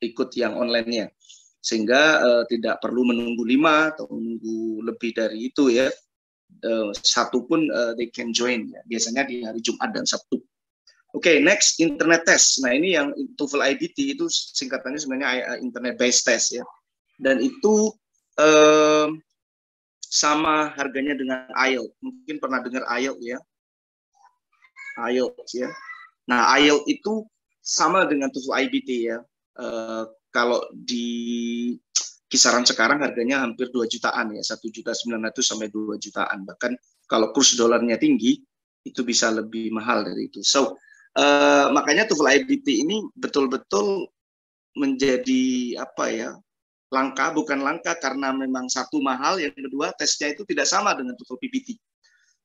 ikut yang online-nya sehingga uh, tidak perlu menunggu lima atau menunggu lebih dari itu ya uh, satu pun uh, they can join ya biasanya di hari Jumat dan Sabtu. Oke, okay, next internet test. Nah ini yang TOEFL IBT itu singkatannya sebenarnya internet based test ya, dan itu sama harganya dengan IELTS. Mungkin pernah dengar IELTS ya, IELTS ya. Nah IELTS itu sama dengan TOEFL IBT ya. Uh, kalau di kisaran sekarang harganya hampir 2 jutaan ya, 1 juta 900 sampai 2 jutaan. Bahkan kalau kurs dolarnya tinggi, itu bisa lebih mahal dari itu. So, uh, makanya TOEFL IBT ini betul-betul menjadi apa ya, langka, bukan langka karena memang satu mahal, yang kedua tesnya itu tidak sama dengan TOEFL PBT.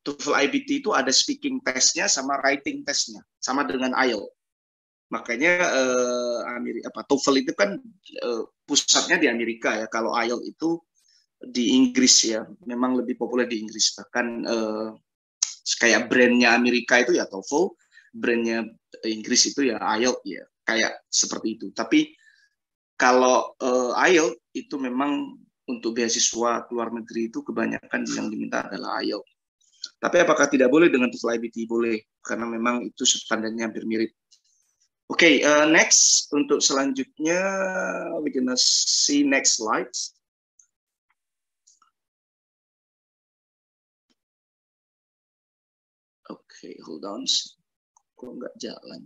TOEFL IBT itu ada speaking testnya sama writing testnya, sama dengan IELTS. Makanya uh, Amerika apa TOEFL itu kan uh, pusatnya di Amerika ya. Kalau IELTS itu di Inggris ya. Memang lebih populer di Inggris. Bahkan uh, kayak brandnya Amerika itu ya TOEFL, brandnya Inggris itu ya IELTS ya. Kayak seperti itu. Tapi kalau uh, IELTS itu memang untuk beasiswa luar negeri itu kebanyakan yang diminta adalah IELTS. Tapi apakah tidak boleh dengan TOEFL IBT? Boleh, karena memang itu standarnya hampir mirip. Oke, okay, uh, next untuk selanjutnya we gonna see next slides. Oke, okay, hold on. Kok nggak jalan?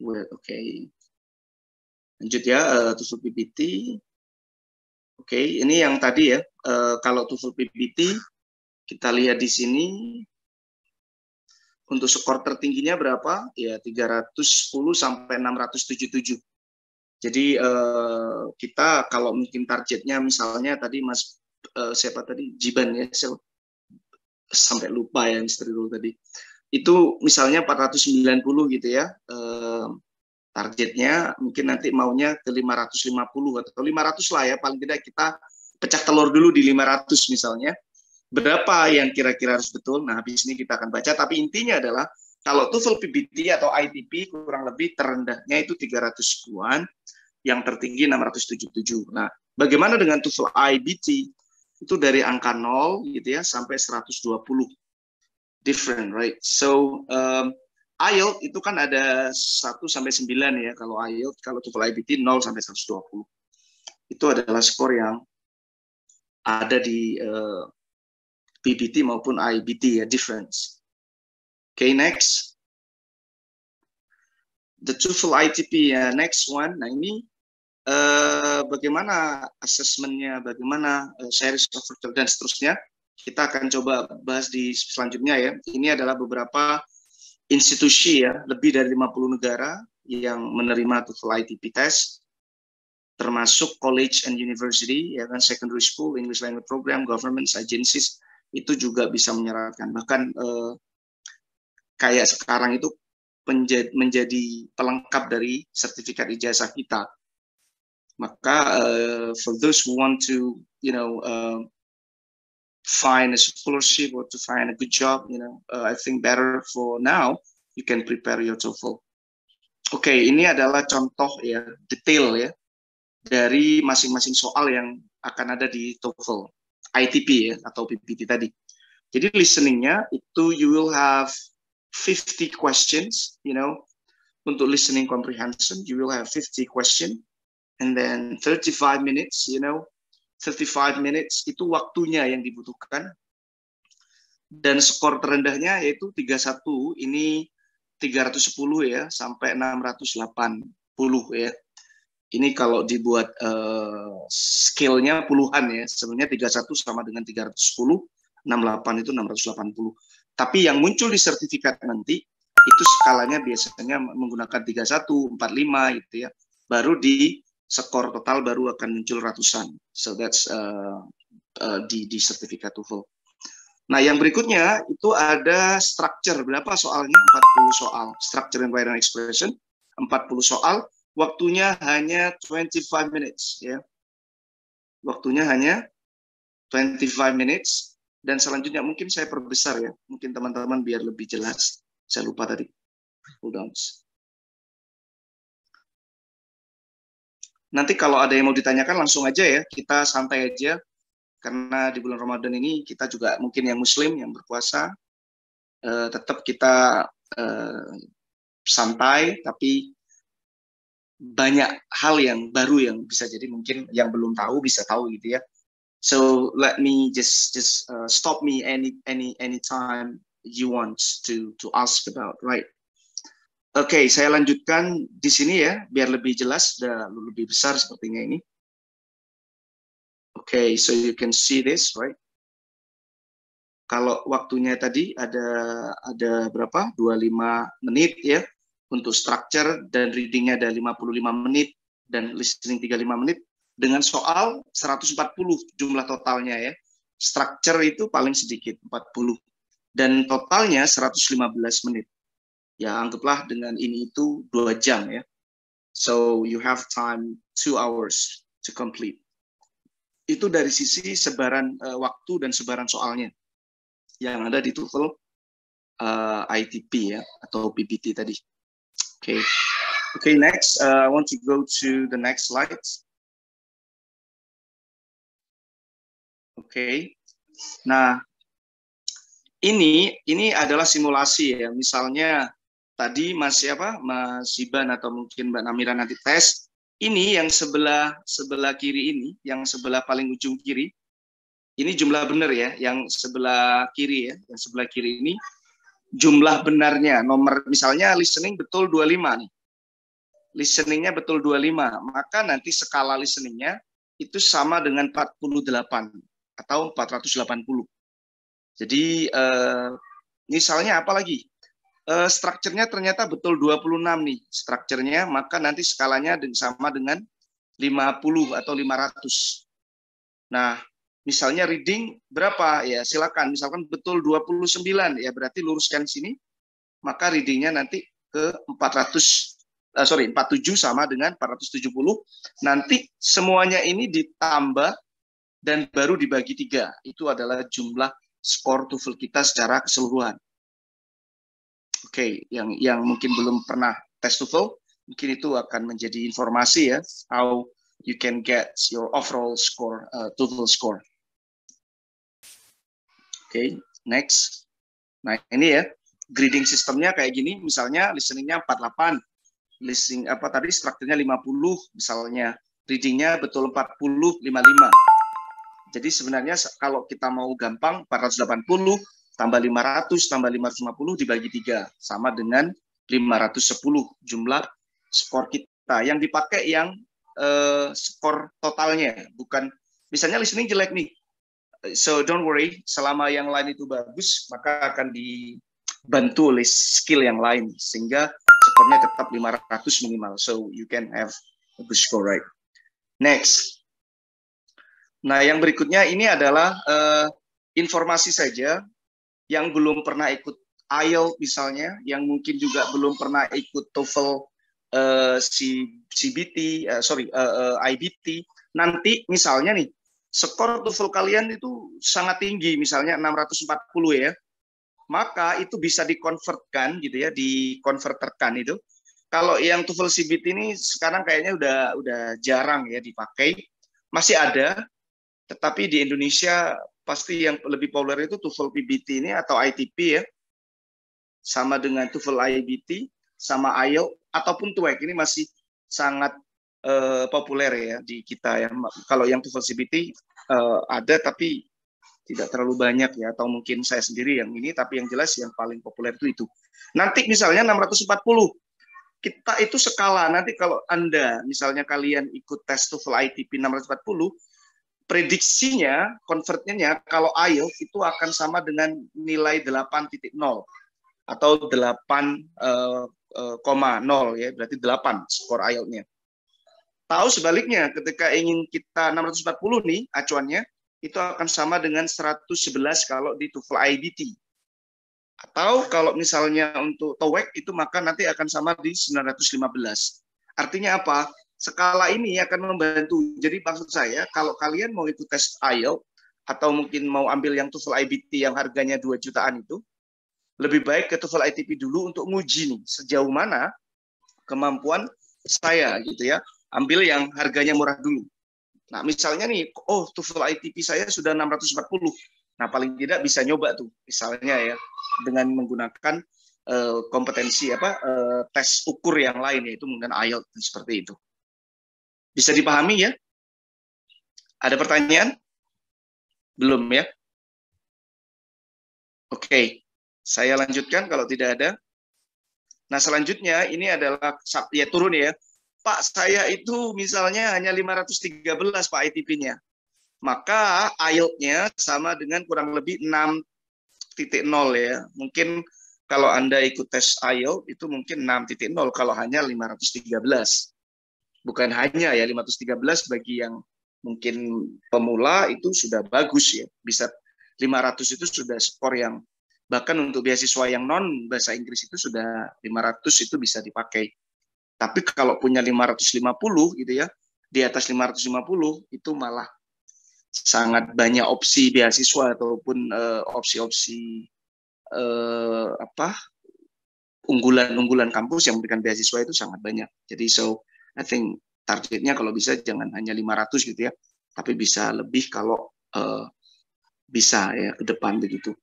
Well, oke. Okay. Lanjut ya, uh, TOEFL PPT. Oke, okay, ini yang tadi ya. Uh, kalau TOEFL PPT, kita lihat di sini untuk skor tertingginya berapa? Ya 310 sampai 677. Jadi eh, kita kalau mungkin targetnya misalnya tadi Mas eh, siapa tadi Jiban ya, saya sampai lupa ya Mr. Rul tadi. Itu misalnya 490 gitu ya. Eh, targetnya mungkin nanti maunya ke 550 atau 500 lah ya paling tidak kita pecah telur dulu di 500 misalnya berapa yang kira-kira harus betul. Nah, habis ini kita akan baca. Tapi intinya adalah kalau TOEFL PBT atau ITP kurang lebih terendahnya itu 300-an, yang tertinggi 677. Nah, bagaimana dengan TOEFL IBT? Itu dari angka 0 gitu ya sampai 120. Different, right? So, um, IELTS itu kan ada 1 sampai 9 ya kalau IELTS, kalau TOEFL IBT 0 sampai 120. Itu adalah skor yang ada di uh, PBT maupun IBT ya difference. Okay, next. The TOEFL ITP ya next one. Nah ini uh, bagaimana asesmennya, bagaimana uh, series of dan seterusnya. Kita akan coba bahas di selanjutnya ya. Ini adalah beberapa institusi ya, lebih dari 50 negara yang menerima TOEFL ITP test termasuk college and university, ya kan secondary school, English language program, governments, agencies, itu juga bisa menyeratkan. Bahkan eh, kayak sekarang itu menjadi, pelengkap dari sertifikat ijazah kita. Maka uh, for those who want to you know uh, find a scholarship or to find a good job you know uh, I think better for now you can prepare your TOEFL. Oke, okay, ini adalah contoh ya detail ya dari masing-masing soal yang akan ada di TOEFL. ITP ya atau PPT tadi. Jadi listeningnya itu you will have 50 questions, you know, untuk listening comprehension you will have 50 question and then 35 minutes, you know, 35 minutes itu waktunya yang dibutuhkan. Dan skor terendahnya yaitu 31, ini 310 ya sampai 680 ya ini kalau dibuat uh, skillnya puluhan ya sebenarnya 31 sama dengan 310 68 itu 680 tapi yang muncul di sertifikat nanti itu skalanya biasanya menggunakan 31 45 gitu ya baru di skor total baru akan muncul ratusan so that's uh, uh, di di sertifikat TOEFL Nah, yang berikutnya itu ada structure. Berapa soalnya? 40 soal. Structure environment expression, 40 soal Waktunya hanya 25 minutes ya. Waktunya hanya 25 minutes dan selanjutnya mungkin saya perbesar ya. Mungkin teman-teman biar lebih jelas. Saya lupa tadi. Hold on. Nanti kalau ada yang mau ditanyakan langsung aja ya. Kita santai aja karena di bulan Ramadan ini kita juga mungkin yang muslim yang berpuasa eh, tetap kita eh, santai tapi banyak hal yang baru yang bisa jadi mungkin yang belum tahu bisa tahu gitu ya. So let me just just uh, stop me any any any time you want to to ask about, right? Oke, okay, saya lanjutkan di sini ya, biar lebih jelas dan lebih besar sepertinya ini. Oke, okay, so you can see this, right? Kalau waktunya tadi ada ada berapa? 25 menit ya untuk structure dan readingnya ada 55 menit dan listening 35 menit dengan soal 140 jumlah totalnya ya. Structure itu paling sedikit 40 dan totalnya 115 menit ya anggaplah dengan ini itu dua jam ya. So you have time two hours to complete. Itu dari sisi sebaran uh, waktu dan sebaran soalnya yang ada di TOEFL uh, eh, ITP ya atau PPT tadi. Okay. okay, next uh, I want to go to the next slide. Oke, okay. nah ini ini adalah simulasi ya. Misalnya tadi Mas siapa Mas Iban atau mungkin Mbak Namira nanti tes ini yang sebelah sebelah kiri ini yang sebelah paling ujung kiri ini jumlah benar ya yang sebelah kiri ya yang sebelah kiri ini jumlah benarnya. Nomor misalnya listening betul 25 nih. Listeningnya betul 25 maka nanti skala listeningnya itu sama dengan 48 atau 480 jadi eh, misalnya apa lagi? Uh, strukturnya ternyata betul 26 nih strukturnya, maka nanti skalanya sama dengan 50 atau 500. Nah, misalnya reading berapa? Ya, silakan. Misalkan betul 29, ya berarti luruskan sini, maka readingnya nanti ke 400 uh, eh, sorry 47 sama dengan 470. Nanti semuanya ini ditambah dan baru dibagi tiga. Itu adalah jumlah skor TOEFL kita secara keseluruhan. Oke, okay, yang yang mungkin belum pernah tes TOEFL, mungkin itu akan menjadi informasi ya, how you can get your overall score, uh, TOEFL score. Oke, okay, next. Nah, ini ya, grading sistemnya kayak gini, misalnya listeningnya 48, listening apa tadi strukturnya 50 misalnya, readingnya betul 40, 55. Jadi sebenarnya kalau kita mau gampang 480 tambah 500 tambah 550 dibagi tiga. Sama dengan 510 jumlah skor kita. Yang dipakai yang uh, skor totalnya bukan. Misalnya listening jelek nih so don't worry. Selama yang lain itu bagus maka akan dibantu oleh skill yang lain sehingga skornya tetap 500 minimal. So you can have a good score right? Next. Nah yang berikutnya ini adalah uh, informasi saja yang belum pernah ikut IELTS misalnya, yang mungkin juga belum pernah ikut TOEFL uh, CBT, uh, sorry uh, uh, IBT, nanti misalnya nih skor TOEFL kalian itu sangat tinggi, misalnya 640 ya, maka itu bisa dikonvertkan gitu ya, dikonverterkan itu. Kalau yang TOEFL CBT ini sekarang kayaknya udah udah jarang ya dipakai, masih ada, tetapi di Indonesia pasti yang lebih populer itu TOEFL PBT ini atau ITP ya. Sama dengan TOEFL IBT, sama IELTS ataupun TOEIC ini masih sangat uh, populer ya di kita ya. Kalau yang TOEFL CBT uh, eh, ada tapi tidak terlalu banyak ya atau mungkin saya sendiri yang ini tapi yang jelas yang paling populer itu itu. Nanti misalnya 640 kita itu skala nanti kalau Anda misalnya kalian ikut tes TOEFL ITP 640 prediksinya, konvertnya kalau IELTS itu akan sama dengan nilai 8.0 atau 8,0 uh, uh, ya, berarti 8 skor IELTS-nya. Tahu sebaliknya, ketika ingin kita 640 nih acuannya, itu akan sama dengan 111 kalau di TOEFL IBT. Atau kalau misalnya untuk TOEIC itu maka nanti akan sama di 915. Artinya apa? skala ini akan membantu. Jadi maksud saya kalau kalian mau ikut tes IELTS atau mungkin mau ambil yang TOEFL IBT yang harganya 2 jutaan itu, lebih baik ke TOEFL ITP dulu untuk nguji nih sejauh mana kemampuan saya gitu ya ambil yang harganya murah dulu. Nah, misalnya nih, oh TOEFL ITP saya sudah 640. Nah, paling tidak bisa nyoba tuh, misalnya ya, dengan menggunakan uh, kompetensi apa uh, tes ukur yang lain yaitu mungkin IELTS seperti itu. Bisa dipahami ya? Ada pertanyaan? Belum ya? Oke, saya lanjutkan kalau tidak ada. Nah, selanjutnya ini adalah ya turun ya. Pak, saya itu misalnya hanya 513 Pak ITP-nya. Maka IELTS-nya sama dengan kurang lebih 6.0 ya. Mungkin kalau Anda ikut tes IELTS itu mungkin 6.0 kalau hanya 513. Bukan hanya ya 513 bagi yang mungkin pemula itu sudah bagus ya. Bisa 500 itu sudah skor yang bahkan untuk beasiswa yang non bahasa Inggris itu sudah 500 itu bisa dipakai. Tapi kalau punya 550 gitu ya, di atas 550 itu malah sangat banyak opsi beasiswa ataupun uh, opsi-opsi uh, apa unggulan-unggulan kampus yang memberikan beasiswa itu sangat banyak. Jadi so I think targetnya kalau bisa jangan hanya 500 gitu ya, tapi bisa lebih kalau uh, bisa ya ke depan begitu.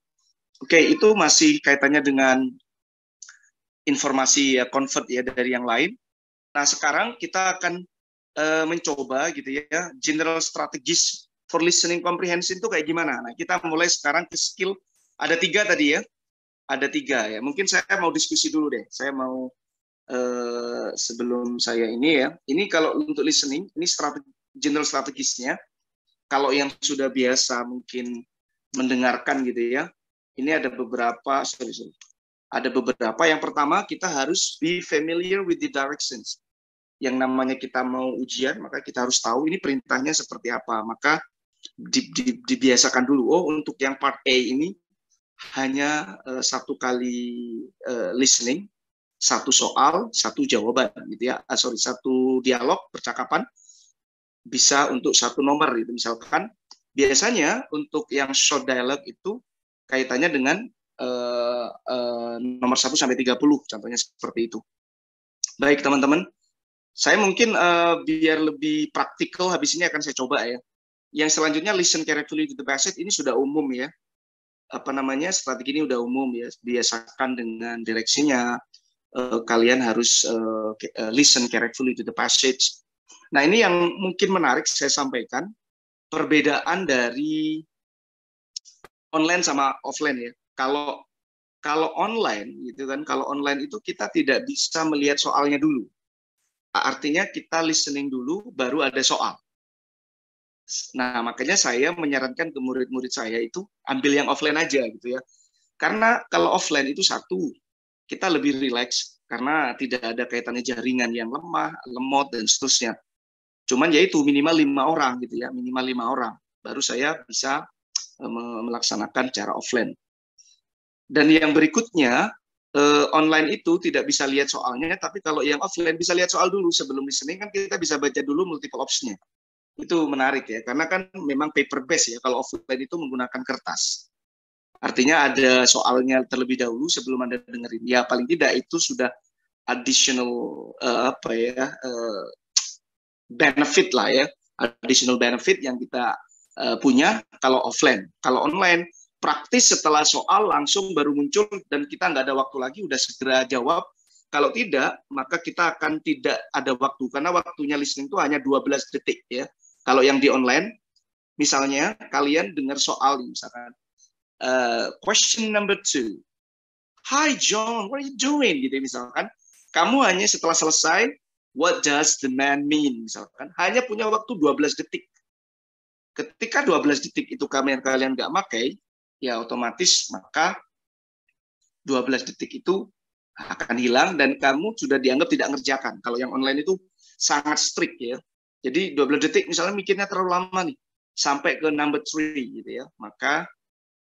Oke, okay, itu masih kaitannya dengan informasi ya convert ya dari yang lain. Nah, sekarang kita akan uh, mencoba gitu ya, general strategis for listening comprehension itu kayak gimana. Nah, kita mulai sekarang ke skill, ada tiga tadi ya, ada tiga ya. Mungkin saya mau diskusi dulu deh, saya mau uh, sebelum saya ini ya, ini kalau untuk listening, ini strategi, general strategisnya, kalau yang sudah biasa mungkin mendengarkan gitu ya, ini ada beberapa, sorry, sorry, ada beberapa. Yang pertama, kita harus be familiar with the directions yang namanya kita mau ujian, maka kita harus tahu ini perintahnya seperti apa. Maka di, di, dibiasakan dulu. Oh, untuk yang part A ini hanya uh, satu kali uh, listening, satu soal, satu jawaban, gitu ya. Uh, sorry, satu dialog percakapan bisa untuk satu nomor gitu. Misalkan biasanya untuk yang short dialog itu kaitannya dengan uh, uh, nomor 1 sampai 30 contohnya seperti itu. Baik teman-teman, saya mungkin uh, biar lebih praktikal habis ini akan saya coba ya. Yang selanjutnya listen carefully to the passage ini sudah umum ya. Apa namanya strategi ini sudah umum ya. Biasakan dengan direksinya. Uh, kalian harus uh, listen carefully to the passage. Nah ini yang mungkin menarik saya sampaikan perbedaan dari online sama offline ya. Kalau kalau online gitu kan, kalau online itu kita tidak bisa melihat soalnya dulu Artinya kita listening dulu, baru ada soal. Nah, makanya saya menyarankan ke murid-murid saya itu ambil yang offline aja gitu ya. Karena kalau offline itu satu, kita lebih rileks karena tidak ada kaitannya jaringan yang lemah, lemot dan seterusnya. Cuman ya itu minimal lima orang gitu ya, minimal lima orang. Baru saya bisa eh, melaksanakan cara offline. Dan yang berikutnya uh, online itu tidak bisa lihat soalnya, tapi kalau yang offline bisa lihat soal dulu sebelum listening kan kita bisa baca dulu multiple option-nya. Itu menarik ya, karena kan memang paper base ya, kalau offline itu menggunakan kertas. Artinya ada soalnya terlebih dahulu sebelum Anda dengerin. Ya paling tidak itu sudah additional uh, apa ya uh, benefit lah ya, additional benefit yang kita uh, punya kalau offline. Kalau online praktis setelah soal langsung baru muncul dan kita nggak ada waktu lagi udah segera jawab. Kalau tidak, maka kita akan tidak ada waktu karena waktunya listening itu hanya 12 detik ya. Kalau yang di online, misalnya kalian dengar soal misalkan uh, question number two, Hi John, what are you doing? Gitu misalkan, kamu hanya setelah selesai, what does the man mean? Misalkan, hanya punya waktu 12 detik. Ketika 12 detik itu kalian kalian nggak pakai, ya otomatis maka 12 detik itu akan hilang dan kamu sudah dianggap tidak ngerjakan. Kalau yang online itu sangat strict ya. Jadi 12 detik misalnya mikirnya terlalu lama nih sampai ke number three gitu ya. Maka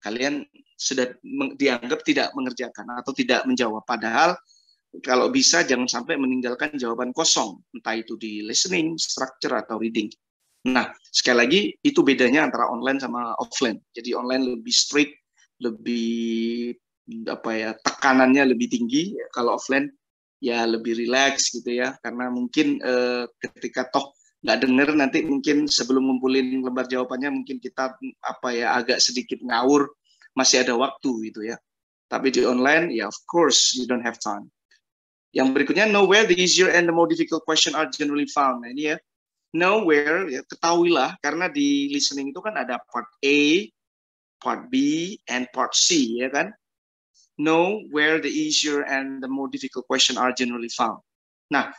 kalian sudah dianggap tidak mengerjakan atau tidak menjawab. Padahal kalau bisa jangan sampai meninggalkan jawaban kosong, entah itu di listening, structure atau reading. Nah, sekali lagi itu bedanya antara online sama offline. Jadi online lebih strict, lebih apa ya tekanannya lebih tinggi. Kalau offline ya lebih rileks gitu ya karena mungkin uh, ketika toh nggak dengar nanti mungkin sebelum ngumpulin lembar jawabannya mungkin kita apa ya agak sedikit ngawur masih ada waktu gitu ya tapi di online ya of course you don't have time yang berikutnya know where the easier and the more difficult question are generally found nah ini ya know where ya ketahuilah karena di listening itu kan ada part A part B and part C ya kan know where the easier and the more difficult question are generally found. Nah,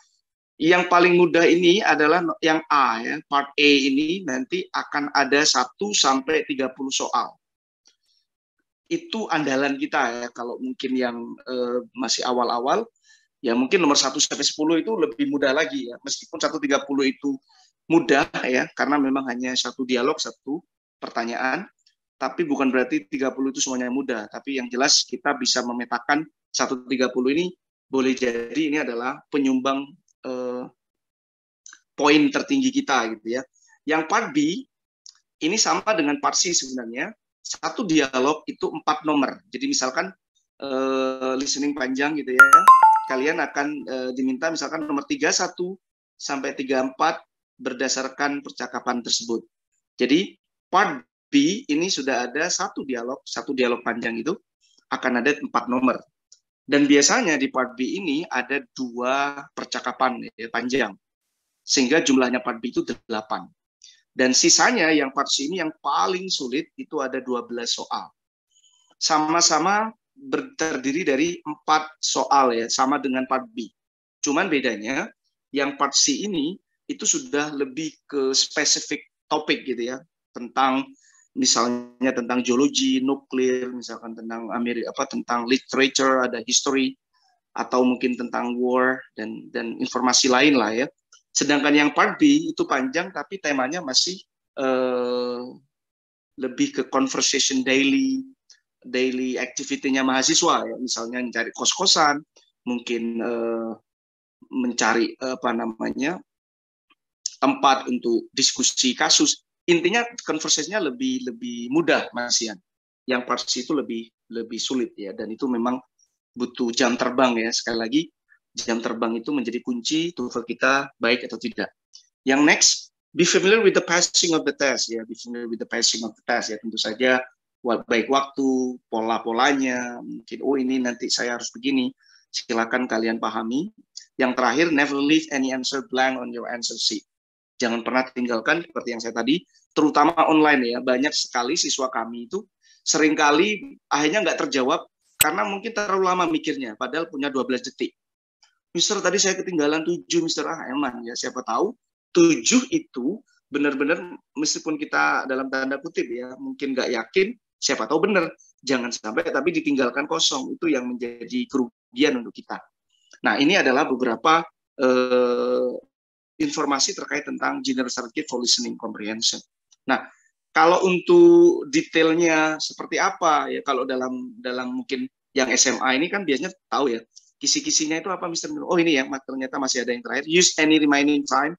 yang paling mudah ini adalah yang A ya, part A ini nanti akan ada 1 sampai 30 soal. Itu andalan kita ya kalau mungkin yang eh, masih awal-awal ya mungkin nomor 1 sampai 10 itu lebih mudah lagi ya. Meskipun 130 itu mudah ya karena memang hanya satu dialog, satu pertanyaan tapi bukan berarti 30 itu semuanya mudah. Tapi yang jelas kita bisa memetakan 130 ini boleh jadi ini adalah penyumbang eh, poin tertinggi kita gitu ya. Yang part B ini sama dengan part C sebenarnya. Satu dialog itu empat nomor. Jadi misalkan eh, listening panjang gitu ya, kalian akan eh, diminta misalkan nomor 31 sampai 34 berdasarkan percakapan tersebut. Jadi part B ini sudah ada satu dialog, satu dialog panjang itu akan ada empat nomor. Dan biasanya di part B ini ada dua percakapan ya, panjang. Sehingga jumlahnya part B itu delapan. Dan sisanya yang part C ini yang paling sulit itu ada 12 soal. Sama-sama terdiri dari empat soal ya, sama dengan part B. Cuman bedanya yang part C ini itu sudah lebih ke spesifik topik gitu ya, tentang misalnya tentang geologi nuklir, misalkan tentang Amerika apa tentang literature, ada history atau mungkin tentang war dan dan informasi lain lah ya. Sedangkan yang part B itu panjang tapi temanya masih uh, lebih ke conversation daily, daily activity-nya mahasiswa ya, misalnya mencari kos-kosan, mungkin uh, mencari apa namanya tempat untuk diskusi kasus. Intinya konversasinya lebih lebih mudah Mas Ian. Yang part C itu lebih lebih sulit ya. Dan itu memang butuh jam terbang ya. Sekali lagi jam terbang itu menjadi kunci TOEFL kita baik atau tidak. Yang next be familiar with the passing of the test ya. Be familiar with the passing of the test ya. Tentu saja baik waktu pola-polanya mungkin oh ini nanti saya harus begini. Silakan kalian pahami. Yang terakhir never leave any answer blank on your answer sheet jangan pernah tinggalkan seperti yang saya tadi, terutama online ya. Banyak sekali siswa kami itu sering kali akhirnya nggak terjawab karena mungkin terlalu lama mikirnya, padahal punya 12 detik. Mister tadi saya ketinggalan 7, Mister ah eman ya siapa tahu 7 itu benar-benar meskipun kita dalam tanda kutip ya mungkin nggak yakin siapa tahu benar jangan sampai tapi ditinggalkan kosong itu yang menjadi kerugian untuk kita. Nah ini adalah beberapa eh, informasi terkait tentang general strategy for listening comprehension. Nah, kalau untuk detailnya seperti apa ya kalau dalam dalam mungkin yang SMA ini kan biasanya tahu ya kisi-kisinya itu apa Mr. Oh ini ya ternyata masih ada yang terakhir. Use any remaining time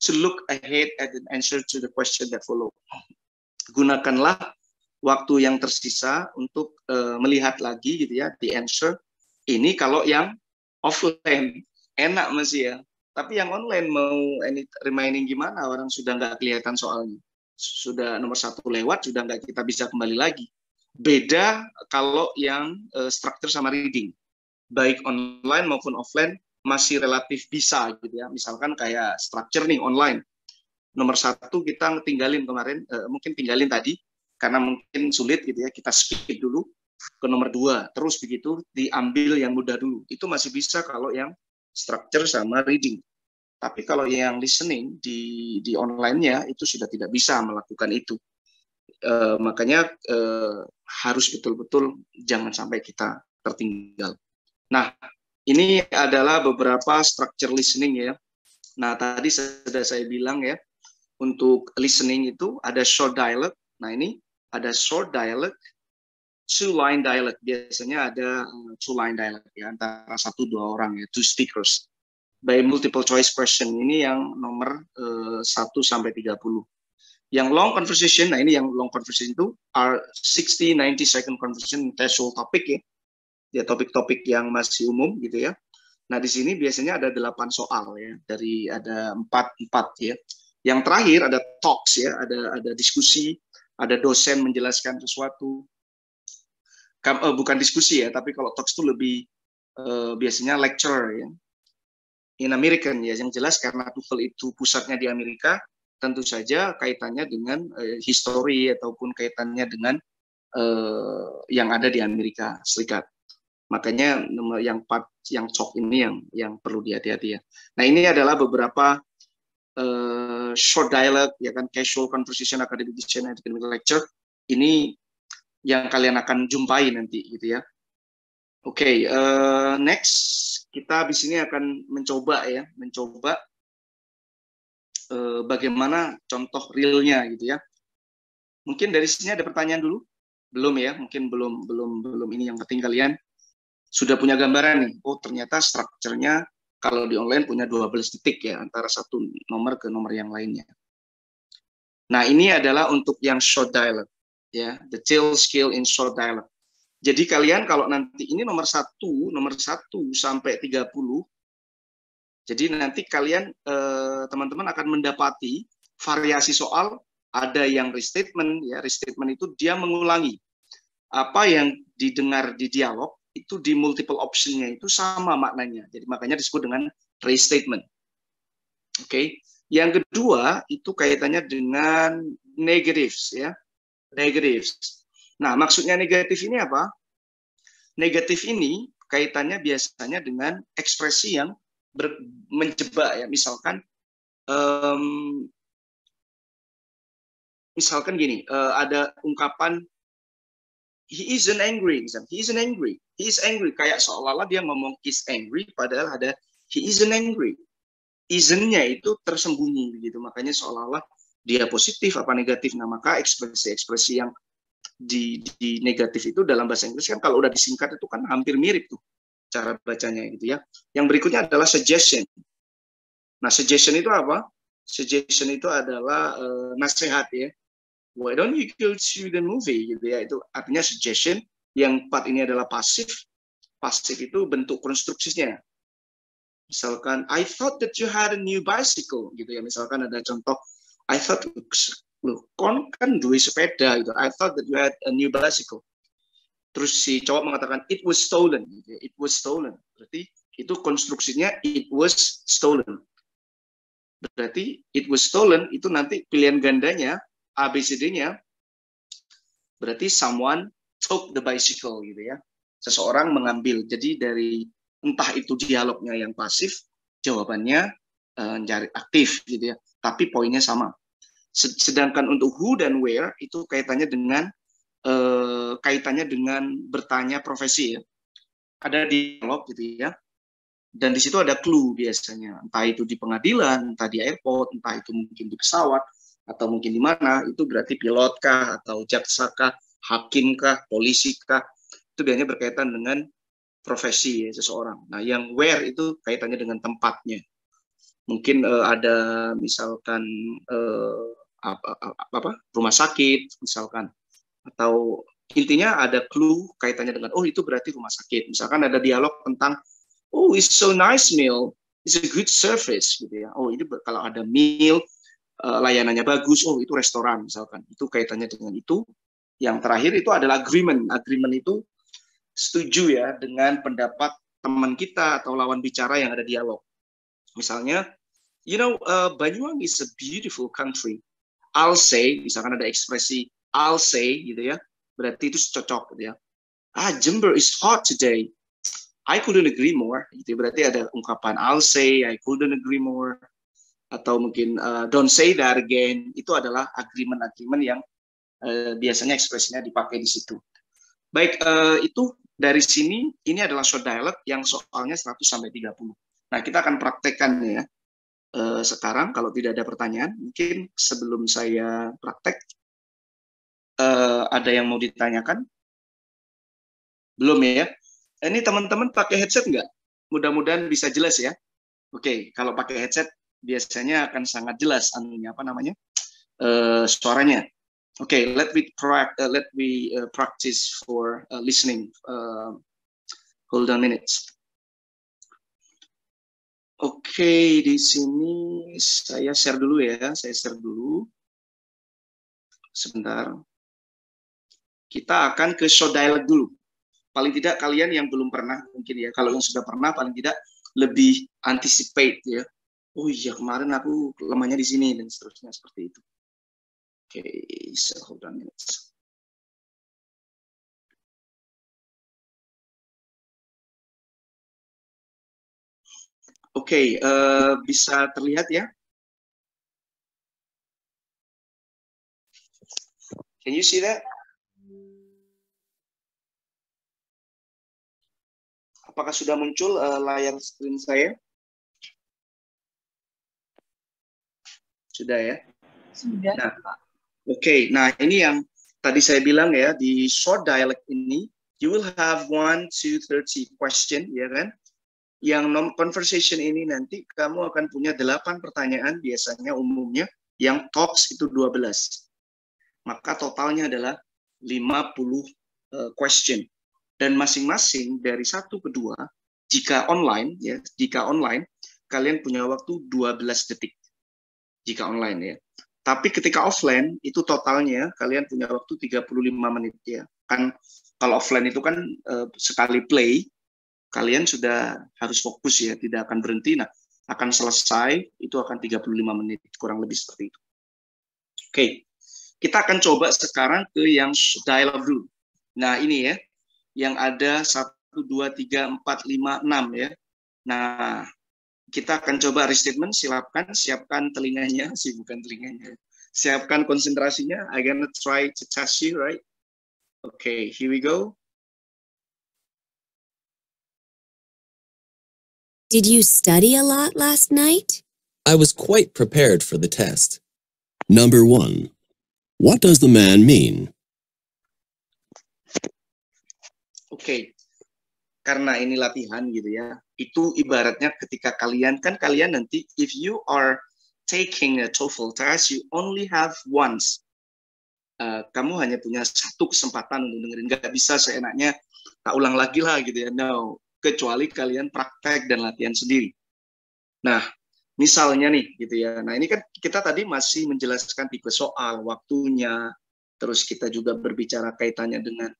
to look ahead at the answer to the question that follow. Gunakanlah waktu yang tersisa untuk uh, melihat lagi gitu ya the answer. Ini kalau yang offline enak masih ya tapi yang online mau any remaining gimana? Orang sudah nggak kelihatan soalnya. Sudah nomor satu lewat, sudah nggak kita bisa kembali lagi. Beda kalau yang uh, structure sama reading. Baik online maupun offline masih relatif bisa gitu ya. Misalkan kayak structure nih online. Nomor satu kita tinggalin kemarin, uh, mungkin tinggalin tadi karena mungkin sulit gitu ya. Kita skip dulu ke nomor dua. Terus begitu diambil yang mudah dulu. Itu masih bisa kalau yang structure sama reading. Tapi kalau yang listening di di online-nya itu sudah tidak bisa melakukan itu. E, makanya e, harus betul-betul jangan sampai kita tertinggal. Nah, ini adalah beberapa structure listening ya. Nah, tadi sudah saya bilang ya, untuk listening itu ada short dialogue. Nah, ini ada short dialogue, two line dialogue biasanya ada uh, two line dialogue ya antara satu dua orang ya two speakers by multiple choice question ini yang nomor uh, 1 sampai 30 yang long conversation nah ini yang long conversation itu are 60 90 second conversation casual topic ya ya topik-topik yang masih umum gitu ya Nah, di sini biasanya ada delapan soal ya, dari ada empat empat ya. Yang terakhir ada talks ya, ada ada diskusi, ada dosen menjelaskan sesuatu. Uh, bukan diskusi ya, tapi kalau talks itu lebih uh, biasanya lecture ya. In American ya, yang jelas karena TOEFL itu pusatnya di Amerika, tentu saja kaitannya dengan uh, history ataupun kaitannya dengan uh, yang ada di Amerika Serikat. Makanya yang part yang cok ini yang yang perlu dihati-hati ya. Nah ini adalah beberapa uh, short dialogue ya kan casual conversation academic design academic lecture ini yang kalian akan jumpai nanti gitu ya. Oke, okay, uh, eh, next kita di sini akan mencoba ya, mencoba uh, bagaimana contoh realnya gitu ya. Mungkin dari sini ada pertanyaan dulu? Belum ya, mungkin belum belum belum ini yang penting kalian sudah punya gambaran nih, oh ternyata strukturnya kalau di online punya 12 titik ya antara satu nomor ke nomor yang lainnya. Nah ini adalah untuk yang short dialogue ya, the detail skill in short dialogue. Jadi kalian kalau nanti ini nomor satu, nomor satu sampai 30, jadi nanti kalian eh, teman-teman eh, akan mendapati variasi soal ada yang restatement ya restatement itu dia mengulangi apa yang didengar di dialog itu di multiple optionnya itu sama maknanya. Jadi makanya disebut dengan restatement. Oke. Okay. Yang kedua itu kaitannya dengan negatives ya. Negatives. Nah, maksudnya negatif ini apa? Negatif ini kaitannya biasanya dengan ekspresi yang ber, menjebak ya. Misalkan um, misalkan gini, uh, ada ungkapan he isn't angry, misalnya. he isn't angry, he is angry, kayak seolah-olah dia ngomong is angry, padahal ada he isn't angry. Isn't-nya itu tersembunyi begitu, makanya seolah-olah dia positif apa negatif. Nah maka ekspresi-ekspresi yang di, di negatif itu dalam bahasa Inggris kan kalau udah disingkat itu kan hampir mirip tuh cara bacanya gitu ya. Yang berikutnya adalah suggestion. Nah suggestion itu apa? Suggestion itu adalah uh, nasihat ya why don't you go to the movie gitu ya itu artinya suggestion yang part ini adalah pasif pasif itu bentuk konstruksinya misalkan I thought that you had a new bicycle gitu ya misalkan ada contoh I thought lu kon kan duit sepeda gitu I thought that you had a new bicycle terus si cowok mengatakan it was stolen gitu ya. it was stolen berarti itu konstruksinya it was stolen berarti it was stolen itu nanti pilihan gandanya ABCD-nya berarti someone took the bicycle gitu ya. Seseorang mengambil. Jadi dari entah itu dialognya yang pasif, jawabannya uh, aktif gitu ya. Tapi poinnya sama. Sedangkan untuk who dan where itu kaitannya dengan uh, kaitannya dengan bertanya profesi ya. Ada dialog gitu ya. Dan di situ ada clue biasanya, entah itu di pengadilan, entah di airport, entah itu mungkin di pesawat, atau mungkin di mana itu berarti pilot kah atau jaksa kah hakim kah polisi kah itu biasanya berkaitan dengan profesi ya, seseorang. Nah, yang where itu kaitannya dengan tempatnya. Mungkin uh, ada misalkan uh, apa, apa, apa rumah sakit misalkan atau intinya ada clue kaitannya dengan oh itu berarti rumah sakit. Misalkan ada dialog tentang oh it's so nice meal, it's a good service gitu ya. Oh ini kalau ada meal uh, layanannya bagus, oh itu restoran misalkan. Itu kaitannya dengan itu. Yang terakhir itu adalah agreement. Agreement itu setuju ya dengan pendapat teman kita atau lawan bicara yang ada dialog. Misalnya, you know, uh, Banyuwangi is a beautiful country. I'll say, misalkan ada ekspresi I'll say gitu ya, berarti itu cocok gitu ya. Ah, Jember is hot today. I couldn't agree more. Gitu ya. berarti ada ungkapan I'll say, I couldn't agree more atau mungkin uh, don't say that again itu adalah agreement-agreement yang uh, biasanya ekspresinya dipakai di situ. Baik, uh, itu dari sini ini adalah short dialog yang soalnya 100 sampai 30. Nah, kita akan praktekkan ya. Uh, sekarang kalau tidak ada pertanyaan, mungkin sebelum saya praktek uh, ada yang mau ditanyakan? Belum ya? Ini teman-teman pakai headset nggak? Mudah-mudahan bisa jelas ya. Oke, kalau pakai headset biasanya akan sangat jelas anunya apa namanya suaranya. Oke, let uh, let uh, practice for listening. Hold on minutes. Oke, di sini saya share dulu ya. Saya share dulu. Sebentar. Kita akan ke show dialog dulu. Paling tidak kalian yang belum pernah mungkin ya. Kalau yang sudah pernah paling tidak lebih anticipate ya. Oh iya kemarin aku lemahnya di sini dan seterusnya seperti itu. Oke, so hold on minutes. Oke, okay, uh, eh, bisa terlihat ya? Can you see that? Apakah sudah muncul uh, layar screen saya? Sudah ya? Sudah. Nah, Oke, okay, nah ini yang tadi saya bilang ya di short dialect ini, you will have one, two, thirty question, ya kan? Yang non conversation ini nanti kamu akan punya delapan pertanyaan biasanya umumnya yang tops itu 12. Maka totalnya adalah 50 uh, eh, question. Dan masing-masing dari satu ke dua, jika online ya, jika online kalian punya waktu 12 detik. Jika online ya. Tapi ketika offline itu totalnya kalian punya waktu 35 menit ya. Kan kalau offline itu kan uh, sekali play kalian sudah harus fokus ya, tidak akan berhenti. Nah, akan selesai itu akan 35 menit, kurang lebih seperti itu. Oke, kita akan coba sekarang ke yang dialog dulu. Nah, ini ya, yang ada 1, 2, 3, 4, 5, 6 ya. Nah, kita akan coba restatement, silakan siapkan telinganya, sih bukan telinganya. Siapkan konsentrasinya. I gonna try to test you, right? Okay, here we go. Did you study a lot last night? I was quite prepared for the test. Number one. What does the man mean? Oke, okay. karena ini latihan gitu ya. Itu ibaratnya ketika kalian, kan kalian nanti, if you are taking a TOEFL test, you only have once. Uh, kamu hanya punya satu kesempatan untuk dengerin. Gak bisa seenaknya tak ulang lagi lah gitu ya. No, kecuali kalian praktek dan latihan sendiri. Nah, misalnya nih gitu ya. Nah, ini kan kita tadi masih menjelaskan tipe soal, waktunya, terus kita juga berbicara kaitannya dengan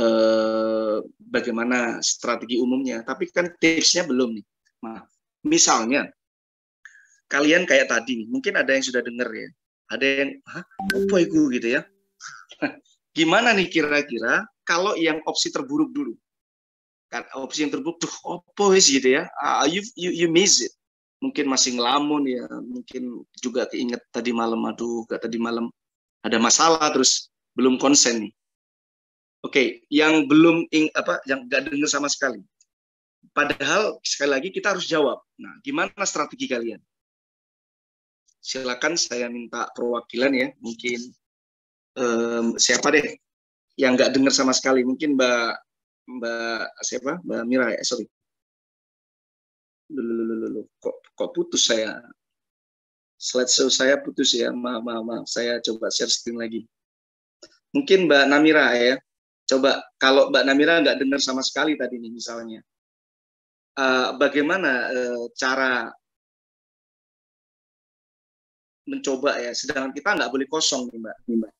eh, bagaimana strategi umumnya. Tapi kan tipsnya belum nih. Nah, misalnya kalian kayak tadi, mungkin ada yang sudah dengar ya. Ada yang, hah, apa itu gitu ya. Gimana nih kira-kira kalau yang opsi terburuk dulu? Kan opsi yang terburuk tuh opo wis gitu ya? Uh, you, you you miss it. Mungkin masih ngelamun ya mungkin juga keinget tadi malam aduh gak tadi malam ada masalah terus belum konsen nih. Oke okay, yang belum ing, apa yang gak dengar sama sekali. Padahal sekali lagi kita harus jawab. Nah gimana strategi kalian? Silakan saya minta perwakilan ya mungkin um, siapa deh yang nggak dengar sama sekali? Mungkin mbak Mbak siapa? Mbak Mira ya, sorry. Lulu, kok kok putus saya. Slideshow saya putus ya. Maaf, maaf, maaf. Saya coba share screen lagi. Mungkin Mbak Namira ya. Coba kalau Mbak Namira nggak dengar sama sekali tadi nih misalnya. Uh, bagaimana uh, cara mencoba ya. Sedangkan kita nggak boleh kosong nih Mbak. Nih, Mbak.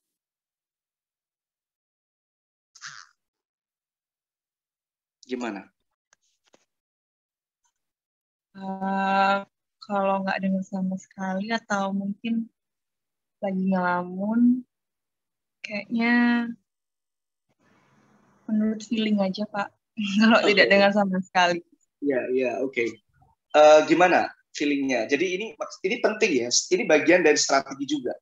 Gimana? Uh, kalau nggak dengar sama sekali atau mungkin lagi ngelamun, kayaknya menurut feeling aja Pak. kalau okay. tidak dengar sama sekali. Iya, iya, oke. Okay. Uh, eh, gimana feelingnya? Jadi ini ini penting ya. Ini bagian dari strategi juga.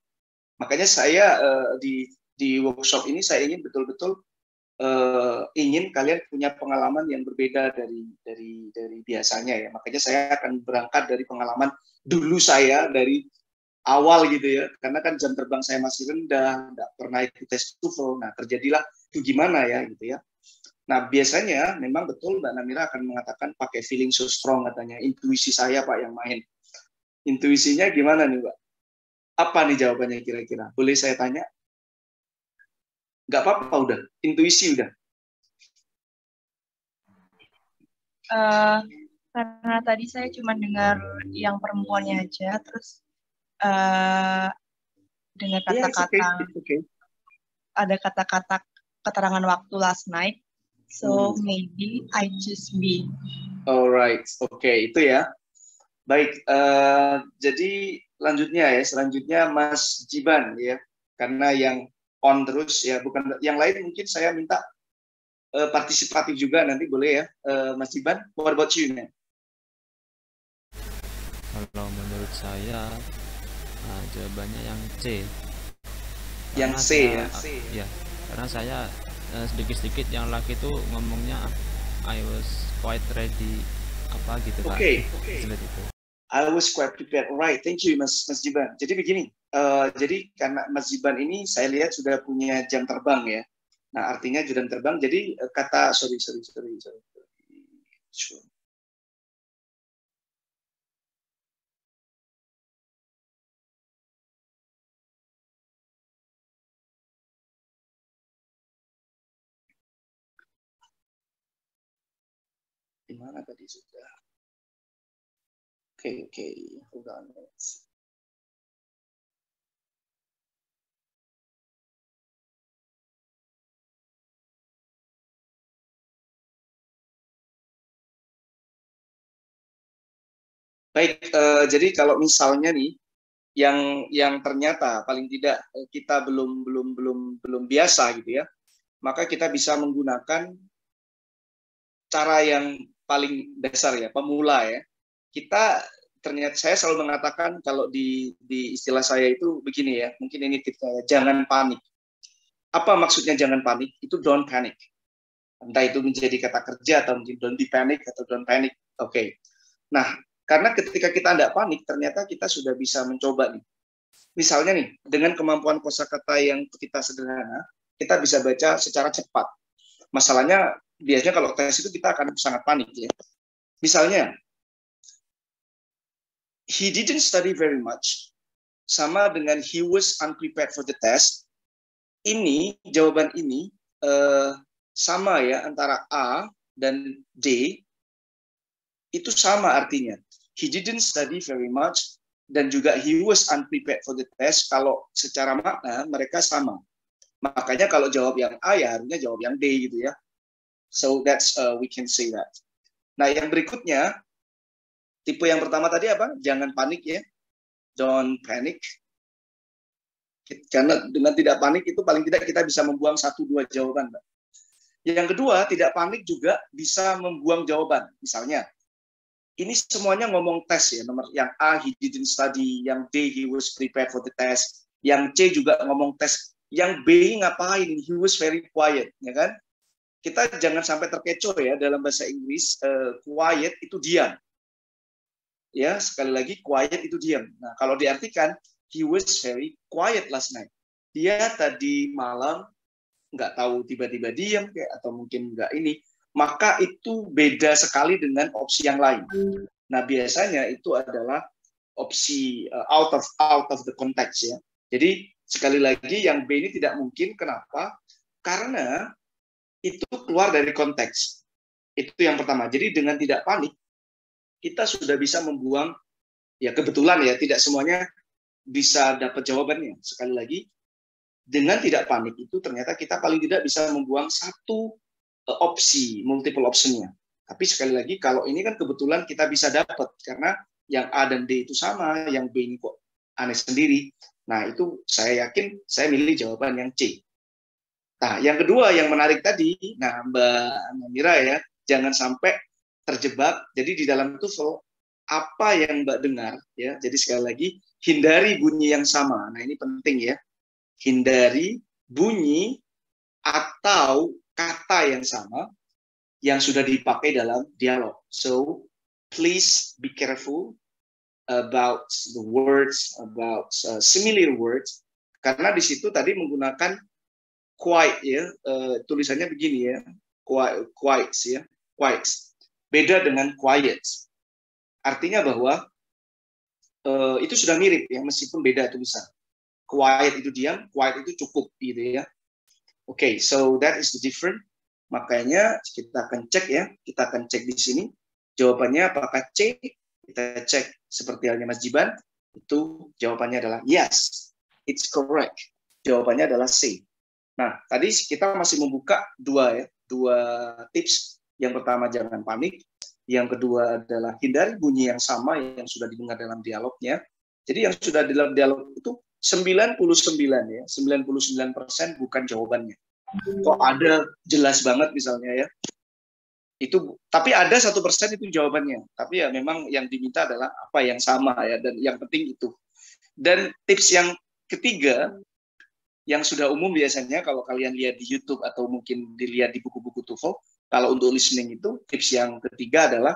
Makanya saya uh, di di workshop ini saya ingin betul-betul uh, ingin kalian punya pengalaman yang berbeda dari dari dari biasanya ya. Makanya saya akan berangkat dari pengalaman dulu saya dari awal gitu ya. Karena kan jam terbang saya masih rendah, tidak pernah ikut tes TOEFL. Nah, terjadilah itu gimana ya gitu ya. Nah, biasanya memang betul Mbak Namira akan mengatakan pakai feeling so strong katanya. Intuisi saya Pak yang main. Intuisinya gimana nih Mbak? Apa nih jawabannya kira-kira? Boleh saya tanya? Nggak apa-apa udah intuisi udah uh, Karena tadi saya cuma dengar yang perempuannya aja, terus uh, dengar kata-kata yeah, okay. okay. ada kata-kata keterangan waktu last night. So hmm. maybe I just be. Alright, oke okay, itu ya. Baik, uh, jadi lanjutnya ya, selanjutnya Mas Jiban ya, karena yang on terus ya, bukan yang lain mungkin saya minta uh, partisipatif juga nanti boleh ya, uh, Mas Jiban. What about you, man? Kalau menurut saya nah, jawabannya yang C. Yang C ya. C. Ya, karena saya eh, sedikit-sedikit yang laki itu ngomongnya I was quite ready apa gitu. Okay. Okay. I was quite prepared. Right, thank you Mas Mas Jiban. Jadi begini, uh, jadi karena Mas Jiban ini saya lihat sudah punya jam terbang ya. Nah artinya jam terbang. Jadi uh, kata sorry sorry sorry sorry. Sure. di mana tadi sudah okay, okay. hold on Baik, uh, jadi kalau misalnya nih yang yang ternyata paling tidak eh, kita belum belum belum belum biasa gitu ya, maka kita bisa menggunakan cara yang paling dasar ya, pemula ya. Kita ternyata saya selalu mengatakan kalau di di istilah saya itu begini ya, mungkin ini tips jangan panik. Apa maksudnya jangan panik? Itu don't panic. Entah itu menjadi kata kerja atau mungkin don't be panic atau don't panic. Oke. Okay. Nah, karena ketika kita tidak panik, ternyata kita sudah bisa mencoba nih. Misalnya nih, dengan kemampuan kosakata yang kita sederhana, kita bisa baca secara cepat. Masalahnya biasanya kalau tes itu kita akan sangat panik ya. Misalnya, he didn't study very much, sama dengan he was unprepared for the test. Ini jawaban ini uh, sama ya antara A dan D itu sama artinya. He didn't study very much dan juga he was unprepared for the test. Kalau secara makna mereka sama. Makanya kalau jawab yang A ya harusnya jawab yang D gitu ya. So that's uh, we can say that. Nah, yang berikutnya tipe yang pertama tadi apa? Jangan panik ya. Don't panic. Karena dengan tidak panik itu paling tidak kita bisa membuang satu dua jawaban. Yang kedua, tidak panik juga bisa membuang jawaban. Misalnya, ini semuanya ngomong tes ya. Nomor yang A he didn't study, yang B he was prepared for the test, yang C juga ngomong tes, yang B ngapain? He was very quiet, ya kan? kita jangan sampai terkecoh ya dalam bahasa Inggris uh, quiet itu diam ya sekali lagi quiet itu diam. Nah kalau diartikan he was very quiet last night. Dia tadi malam nggak tahu tiba-tiba diam kayak atau mungkin nggak ini maka itu beda sekali dengan opsi yang lain. Nah biasanya itu adalah opsi uh, out of out of the context ya. Jadi sekali lagi yang B ini tidak mungkin. Kenapa? Karena itu keluar dari konteks. Itu yang pertama. Jadi dengan tidak panik, kita sudah bisa membuang, ya kebetulan ya, tidak semuanya bisa dapat jawabannya. Sekali lagi, dengan tidak panik itu ternyata kita paling tidak bisa membuang satu uh, opsi, multiple optionnya. Tapi sekali lagi, kalau ini kan kebetulan kita bisa dapat, karena yang A dan D itu sama, yang B ini kok aneh sendiri. Nah, itu saya yakin saya milih jawaban yang C. Nah, yang kedua yang menarik tadi, nah Mbak Mira ya, jangan sampai terjebak. Jadi di dalam TOEFL apa yang Mbak dengar ya. Jadi sekali lagi hindari bunyi yang sama. Nah, ini penting ya. Hindari bunyi atau kata yang sama yang sudah dipakai dalam dialog. So, please be careful about the words, about uh, similar words karena di situ tadi menggunakan quite ya uh, tulisannya begini ya quite quite ya quite beda dengan quiet artinya bahwa uh, itu sudah mirip ya meskipun beda tulisan quiet itu diam quiet itu cukup gitu ya oke okay, so that is the different makanya kita akan cek ya kita akan cek di sini Jawabannya apakah C? Kita cek seperti halnya Mas Jiban, itu jawabannya adalah yes, it's correct. Jawabannya adalah C. Nah, tadi kita masih membuka dua ya, dua tips. Yang pertama jangan panik, yang kedua adalah hindari bunyi yang sama yang sudah didengar dalam dialognya. Jadi yang sudah dalam dialog itu 99 ya, 99 persen bukan jawabannya. Kok ada? Jelas banget misalnya ya, itu tapi ada satu persen itu jawabannya. Tapi ya memang yang diminta adalah apa yang sama ya dan yang penting itu. Dan tips yang ketiga yang sudah umum biasanya kalau kalian lihat di YouTube atau mungkin dilihat di buku-buku TOEFL kalau untuk listening itu tips yang ketiga adalah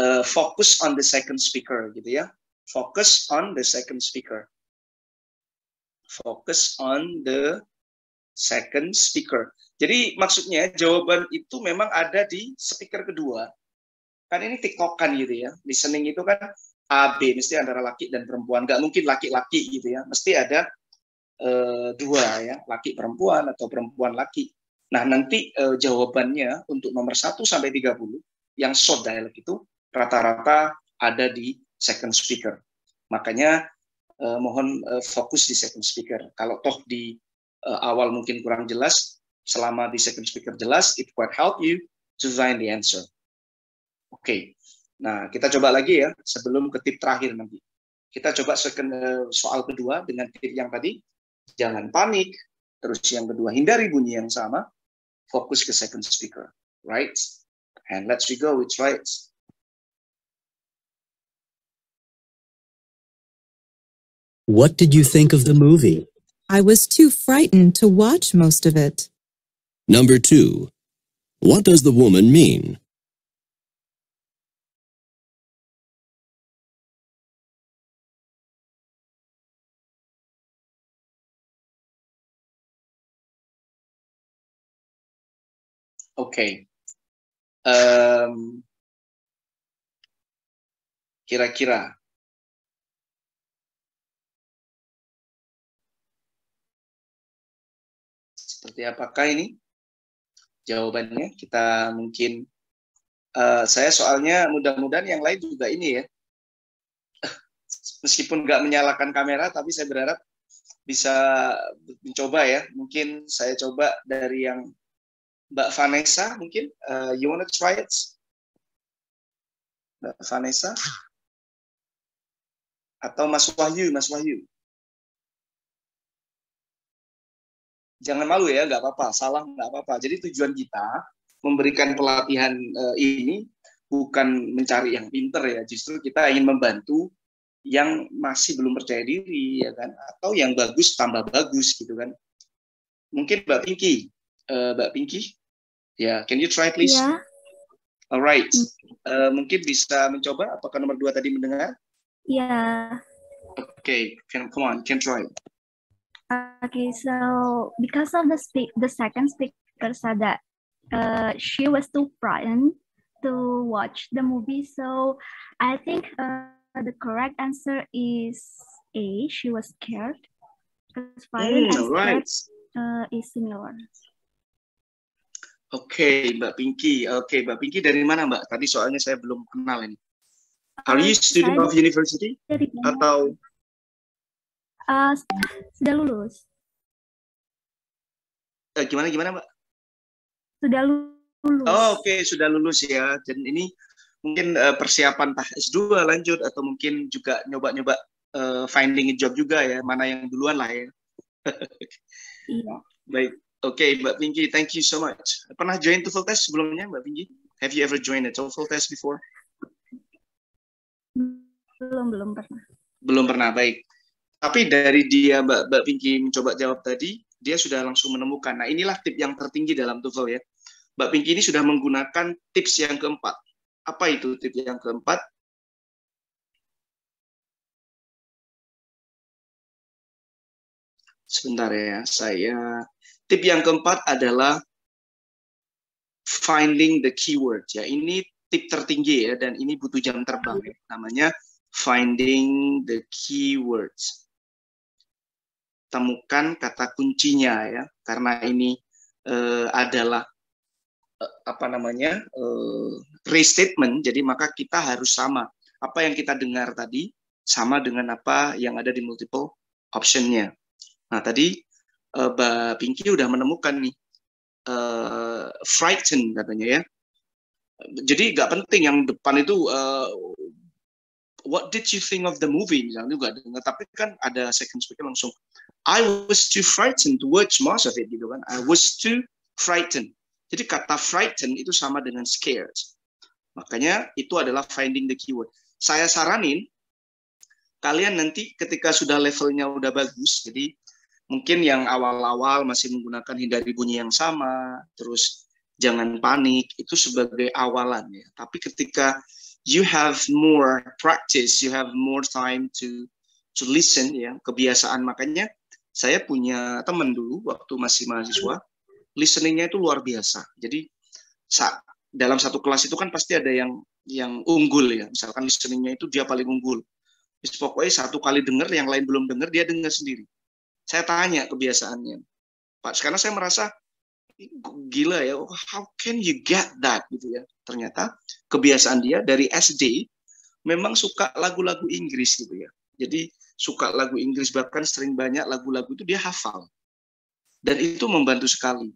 uh, focus on the second speaker gitu ya focus on the second speaker focus on the second speaker jadi maksudnya jawaban itu memang ada di speaker kedua. Kan ini tiktokan gitu ya. Listening itu kan A, B, mesti antara laki dan perempuan. Nggak mungkin laki-laki gitu ya. Mesti ada e, dua ya, laki perempuan atau perempuan laki. Nah nanti e, jawabannya untuk nomor 1 sampai 30 yang short dialog itu rata-rata ada di second speaker. Makanya eh, mohon eh, fokus di second speaker. Kalau toh di eh, awal mungkin kurang jelas, selama di second speaker jelas, it quite help you to find the answer. Oke, okay. nah kita coba lagi ya sebelum ke tip terakhir nanti. Kita coba second, soal kedua dengan tip yang tadi, jangan panik. Terus yang kedua, hindari bunyi yang sama, fokus ke second speaker, right? And let's we go, it's right. What did you think of the movie? I was too frightened to watch most of it. Number two, what does the woman mean? Oke. Um, kira-kira seperti apakah ini? jawabannya. Kita mungkin uh, saya soalnya mudah-mudahan yang lain juga ini ya. Meskipun nggak menyalakan kamera, tapi saya berharap bisa mencoba ya. Mungkin saya coba dari yang Mbak Vanessa mungkin. Uh, you wanna try it? Mbak Vanessa? Atau Mas Wahyu, Mas Wahyu? jangan malu ya, nggak apa-apa, salah nggak apa-apa. Jadi tujuan kita memberikan pelatihan uh, ini bukan mencari yang pinter ya, justru kita ingin membantu yang masih belum percaya diri ya kan, atau yang bagus tambah bagus gitu kan. Mungkin Mbak Pinky, uh, Mbak Pinky, ya, yeah, can you try please? Yeah. Alright, uh, mungkin bisa mencoba. Apakah nomor dua tadi mendengar? Yeah. Okay, can come on, can try. Okay, so because of the speak, the second speaker said that uh, she was too frightened to watch the movie. So I think uh, the correct answer is A. She was scared. Because frightened mm, right. uh, is similar. Oke, okay, Mbak Pinky. Oke, okay, Mbak Pinky dari mana, Mbak? Tadi soalnya saya belum kenal ini. Are you uh, student of university? Atau Uh, sudah lulus. Uh, gimana gimana mbak? Sudah lulus. Oh oke okay. sudah lulus ya. Dan ini mungkin uh, persiapan tah S2 lanjut atau mungkin juga nyoba-nyoba uh, finding a job juga ya. Mana yang duluan lah ya. iya. Baik. Oke, okay, Mbak Pinky, thank you so much. Pernah join TOEFL test sebelumnya, Mbak Pinky? Have you ever joined a TOEFL test before? Belum, belum pernah. Belum pernah, baik. Tapi dari dia Mbak, Mbak Pinky mencoba jawab tadi, dia sudah langsung menemukan. Nah inilah tip yang tertinggi dalam TOEFL ya. Mbak Pinky ini sudah menggunakan tips yang keempat. Apa itu tips yang keempat? Sebentar ya, saya tip yang keempat adalah finding the keyword ya. Ini tip tertinggi ya dan ini butuh jam terbang ya. Namanya finding the keywords temukan kata kuncinya ya karena ini uh, adalah uh, apa namanya uh, restatement. Jadi maka kita harus sama. Apa yang kita dengar tadi sama dengan apa yang ada di multiple optionnya. Nah tadi uh, Mbak Pinky udah menemukan nih uh, frightened katanya ya. Jadi nggak penting yang depan itu uh, what did you think of the movie? Misalnya juga dengar tapi kan ada second speaker langsung. I was too frightened to watch most of it gitu kan. I was too frightened. Jadi kata frightened itu sama dengan scared. Makanya itu adalah finding the keyword. Saya saranin kalian nanti ketika sudah levelnya udah bagus jadi mungkin yang awal-awal masih menggunakan hindari bunyi yang sama terus jangan panik itu sebagai awalan ya tapi ketika you have more practice, you have more time to to listen ya, kebiasaan makanya saya punya teman dulu waktu masih mahasiswa, listeningnya itu luar biasa. Jadi saat dalam satu kelas itu kan pasti ada yang yang unggul ya, misalkan listeningnya itu dia paling unggul. Pokoknya satu kali dengar, yang lain belum dengar, dia dengar sendiri. Saya tanya kebiasaannya, Pak, sekarang saya merasa gila ya? How can you get that? Gitu ya. Ternyata kebiasaan dia dari SD memang suka lagu-lagu Inggris gitu ya. Jadi suka lagu Inggris bahkan sering banyak lagu-lagu itu dia hafal. Dan itu membantu sekali.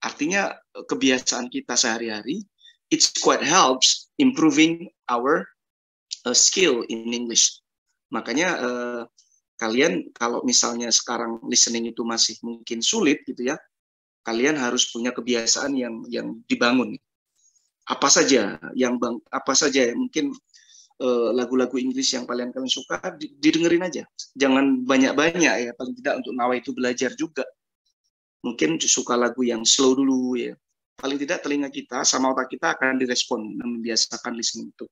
Artinya kebiasaan kita sehari-hari it's quite helps improving our uh, skill in English. Makanya uh, kalian kalau misalnya sekarang listening itu masih mungkin sulit gitu ya kalian harus punya kebiasaan yang yang dibangun. Apa saja yang bang, apa saja mungkin eh, lagu-lagu Inggris yang paling kalian suka didengerin aja. Jangan banyak-banyak ya, paling tidak untuk nawa itu belajar juga. Mungkin suka lagu yang slow dulu ya. Paling tidak telinga kita sama otak kita akan direspon dan membiasakan listening itu.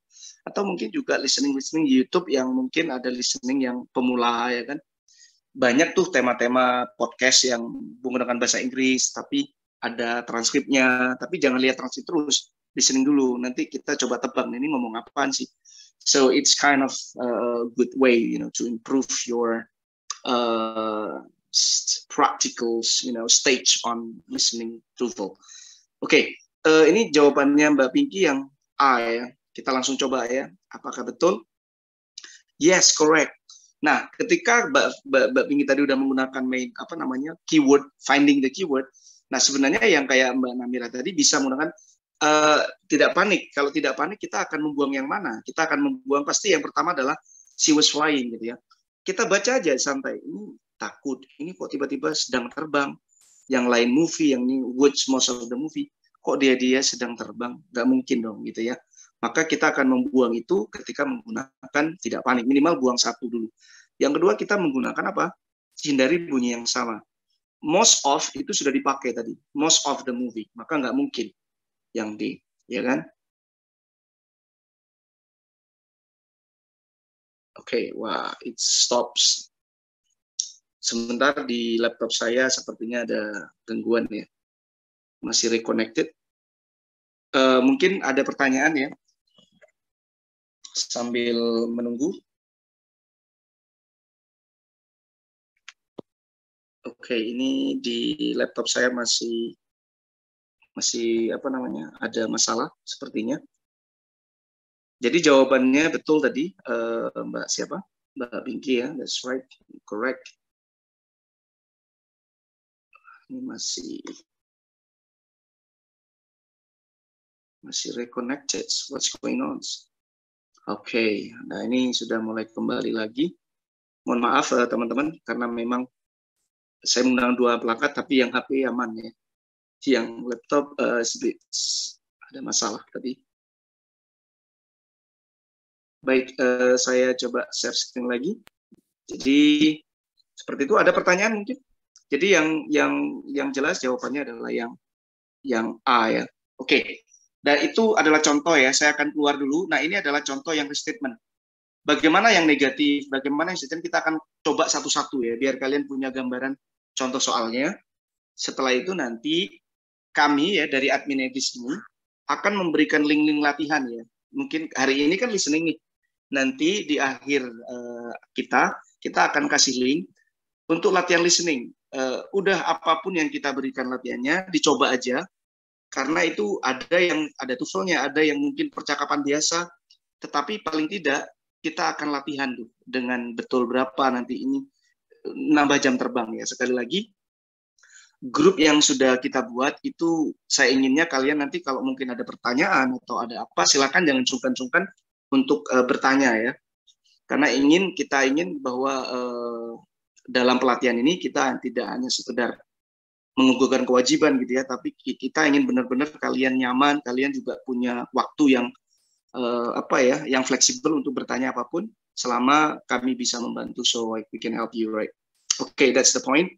Atau mungkin juga listening-listening YouTube yang mungkin ada listening yang pemula ya kan banyak tuh tema-tema podcast yang menggunakan bahasa Inggris, tapi ada transkripnya. Tapi jangan lihat transkrip terus, listening dulu. Nanti kita coba tebak ini ngomong apaan sih. So it's kind of a good way, you know, to improve your uh, practicals, you know, stage on listening TOEFL. Oke, okay, uh, ini jawabannya Mbak Pinky yang A ya. Kita langsung coba ya. Apakah betul? Yes, correct. Nah, ketika Mbak, Mbak, Mbak Pingi tadi udah menggunakan main apa namanya keyword finding the keyword, nah sebenarnya yang kayak Mbak Namira tadi bisa menggunakan uh, tidak panik. Kalau tidak panik kita akan membuang yang mana? Kita akan membuang pasti yang pertama adalah she was flying gitu ya. Kita baca aja santai. Ini takut. Ini kok tiba-tiba sedang terbang. Yang lain movie, yang ini watch most of the movie. Kok dia dia sedang terbang? Gak mungkin dong gitu ya. Maka kita akan membuang itu ketika menggunakan tidak panik minimal buang satu dulu. Yang kedua kita menggunakan apa? Hindari bunyi yang sama. Most of itu sudah dipakai tadi. Most of the movie. Maka nggak mungkin yang D ya kan? Oke okay, wah it stops sebentar di laptop saya sepertinya ada gangguan ya masih reconnected uh, mungkin ada pertanyaan ya sambil menunggu. Oke, ini di laptop saya masih masih apa namanya ada masalah sepertinya. Jadi jawabannya betul tadi uh, Mbak siapa? Mbak Pinky ya, that's right, correct. Ini masih masih reconnected. What's going on? Oke, okay. nah ini sudah mulai kembali lagi. Mohon maaf eh, teman-teman, karena memang saya menggunakan dua perangkat, tapi yang HP aman ya. Yang laptop uh, ada masalah tadi. Baik, uh, saya coba share screen lagi. Jadi seperti itu. Ada pertanyaan mungkin? Jadi yang yang yang jelas jawabannya adalah yang yang A ya. Oke, okay. Dan itu adalah contoh ya, saya akan keluar dulu. Nah ini adalah contoh yang restatement. Bagaimana yang negatif, bagaimana yang statement, kita akan coba satu-satu ya, biar kalian punya gambaran contoh soalnya. Setelah itu nanti kami ya dari admin edis ini akan memberikan link-link latihan ya. Mungkin hari ini kan listening nih. Nanti di akhir uh, kita, kita akan kasih link untuk latihan listening. Uh, udah apa pun yang kita berikan latihannya, dicoba aja karena itu ada yang ada tuvelnya, ada yang mungkin percakapan biasa, tetapi paling tidak kita akan latihan tuh dengan betul berapa nanti ini nambah jam terbang ya. Sekali lagi, grup yang sudah kita buat itu saya inginnya kalian nanti kalau mungkin ada pertanyaan atau ada apa silakan jangan sungkan-sungkan untuk uh, bertanya ya. Karena ingin kita ingin bahwa uh, dalam pelatihan ini kita tidak hanya sekedar mengukuhkan kewajiban gitu ya, tapi kita ingin benar-benar kalian nyaman, kalian juga punya waktu yang uh, apa ya, yang fleksibel untuk bertanya apa pun selama kami bisa membantu so like we can help you right. Oke, okay, that's the point.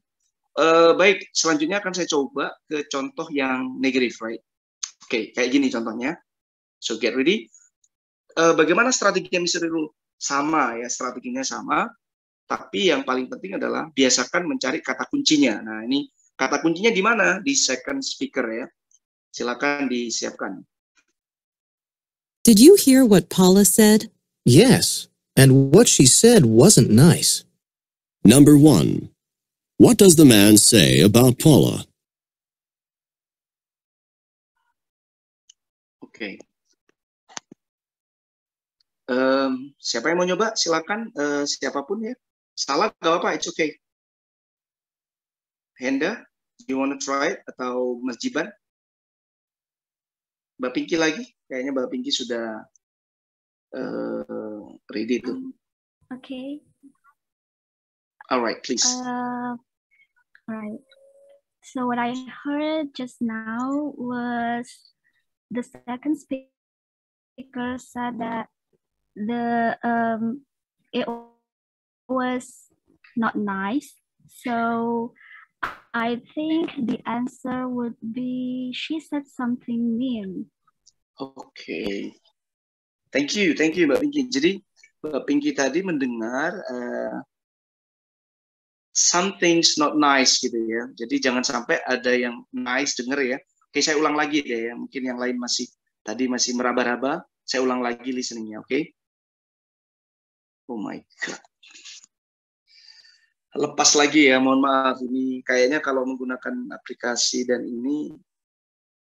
Uh, baik, selanjutnya akan saya coba ke contoh yang negatif, right? Oke, okay, kayak gini contohnya. So get ready. Uh, bagaimana strateginya Mr. Rule? Sama ya, strateginya sama. Tapi yang paling penting adalah biasakan mencari kata kuncinya. Nah, ini Kata kuncinya di mana? Di second speaker ya. Silakan disiapkan. Did you hear what Paula said? Yes, and what she said wasn't nice. Number one. What does the man say about Paula? Oke. Okay. Um, siapa yang mau nyoba? Silakan uh, siapa pun ya. Salah gak apa-apa, it's okay. Henda? you want to try it? Atau Mas Jiban? Mbak Pinky lagi? Kayaknya Mbak Pinky sudah uh, ready tuh. Oke. Okay. Alright, please. Uh, alright. So what I heard just now was the second speaker said that the um it was not nice. So I think the answer would be she said something mean. Okay. Thank you, thank you Mbak Pinky. Jadi Mbak Pinky tadi mendengar uh, something's not nice gitu ya. Jadi jangan sampai ada yang nice denger ya. Oke, saya ulang lagi deh ya. Mungkin yang lain masih tadi masih meraba-raba. Saya ulang lagi listeningnya, oke? Okay? Oh my god lepas lagi ya mohon maaf. Ini kayaknya kalau menggunakan aplikasi dan ini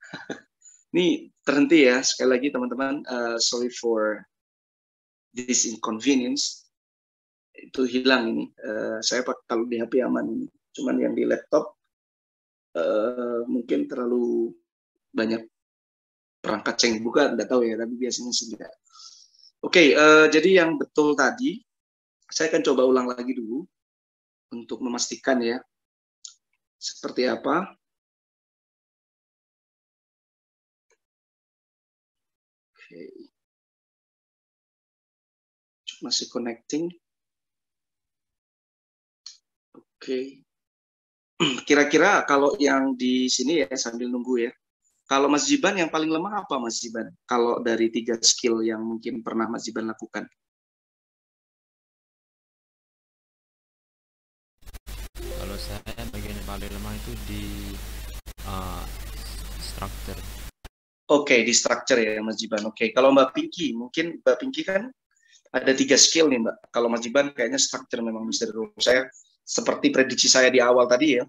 ini terhenti ya. Sekali lagi teman-teman uh, sorry for this inconvenience. Itu hilang ini. Uh, saya pakai kalau di HP aman ini. Cuman yang di laptop uh, mungkin terlalu banyak perangkat ceng buka tidak tahu ya tapi biasanya sih oke okay, uh, jadi yang betul tadi saya akan coba ulang lagi dulu untuk memastikan ya seperti apa. Oke. Masih connecting. Oke. Kira-kira kalau yang di sini ya sambil nunggu ya. Kalau Mas Jiban yang paling lemah apa Mas Jiban? Kalau dari tiga skill yang mungkin pernah Mas Jiban lakukan? Itu di uh, structure. Oke, okay, di structure ya Mas Jiban. Oke, okay. kalau Mbak Pinky, mungkin Mbak Pinky kan ada tiga skill nih Mbak. Kalau Mas Jiban kayaknya structure memang misteri dulu. Saya seperti prediksi saya di awal tadi ya,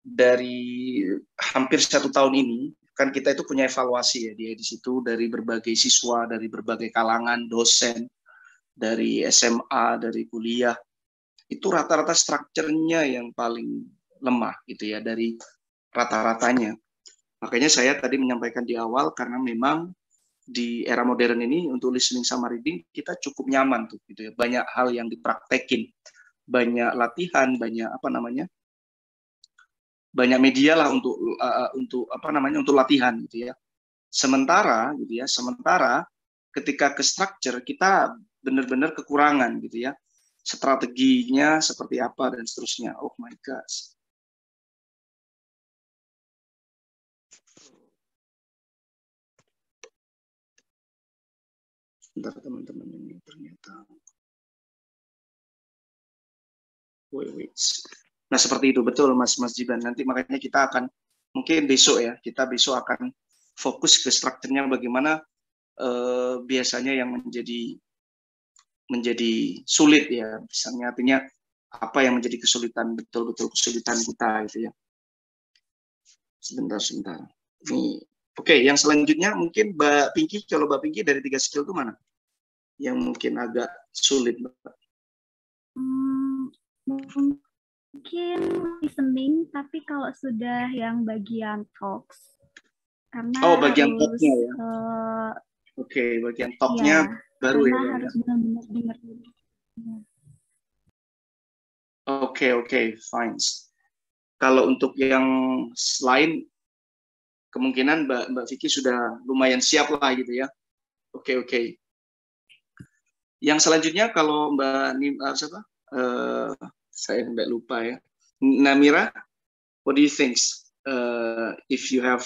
dari hampir satu tahun ini kan kita itu punya evaluasi ya dia di situ dari berbagai siswa, dari berbagai kalangan, dosen, dari SMA, dari kuliah itu rata-rata strukturnya yang paling lemah gitu ya dari rata-ratanya. Makanya saya tadi menyampaikan di awal karena memang di era modern ini untuk listening sama reading kita cukup nyaman tuh gitu ya. Banyak hal yang dipraktekin, banyak latihan, banyak apa namanya? banyak media lah untuk uh, untuk apa namanya untuk latihan gitu ya. Sementara gitu ya, sementara ketika ke structure kita benar-benar kekurangan gitu ya strateginya seperti apa dan seterusnya. Oh my gosh. Sebentar teman-teman ini ternyata. Wait, wait. Nah seperti itu betul Mas Mas Jiban. Nanti makanya kita akan mungkin besok ya kita besok akan fokus ke strukturnya bagaimana eh, biasanya yang menjadi menjadi sulit ya misalnya artinya apa yang menjadi kesulitan betul-betul kesulitan kita gitu ya sebentar sebentar ini Oke, yang selanjutnya mungkin Mbak Pinky, kalau Mbak Pinky dari tiga skill itu mana? Yang mungkin agak sulit, Mbak. Hmm, mungkin listening, tapi kalau sudah yang bagian talks, karena Oh, bagian harus, talknya ya. eh, Oke, bagian ya, talknya baru karena ya. harus benar-benar dengar dulu. Ya. Oke, oke, fine. Kalau untuk yang lain, kemungkinan Mbak Mbak Vicky sudah lumayan siap lah gitu ya. Oke, oke. Yang selanjutnya kalau Mbak Nim, uh, siapa? Eh, saya nggak lupa ya. Namira, what do you think? Uh, if you have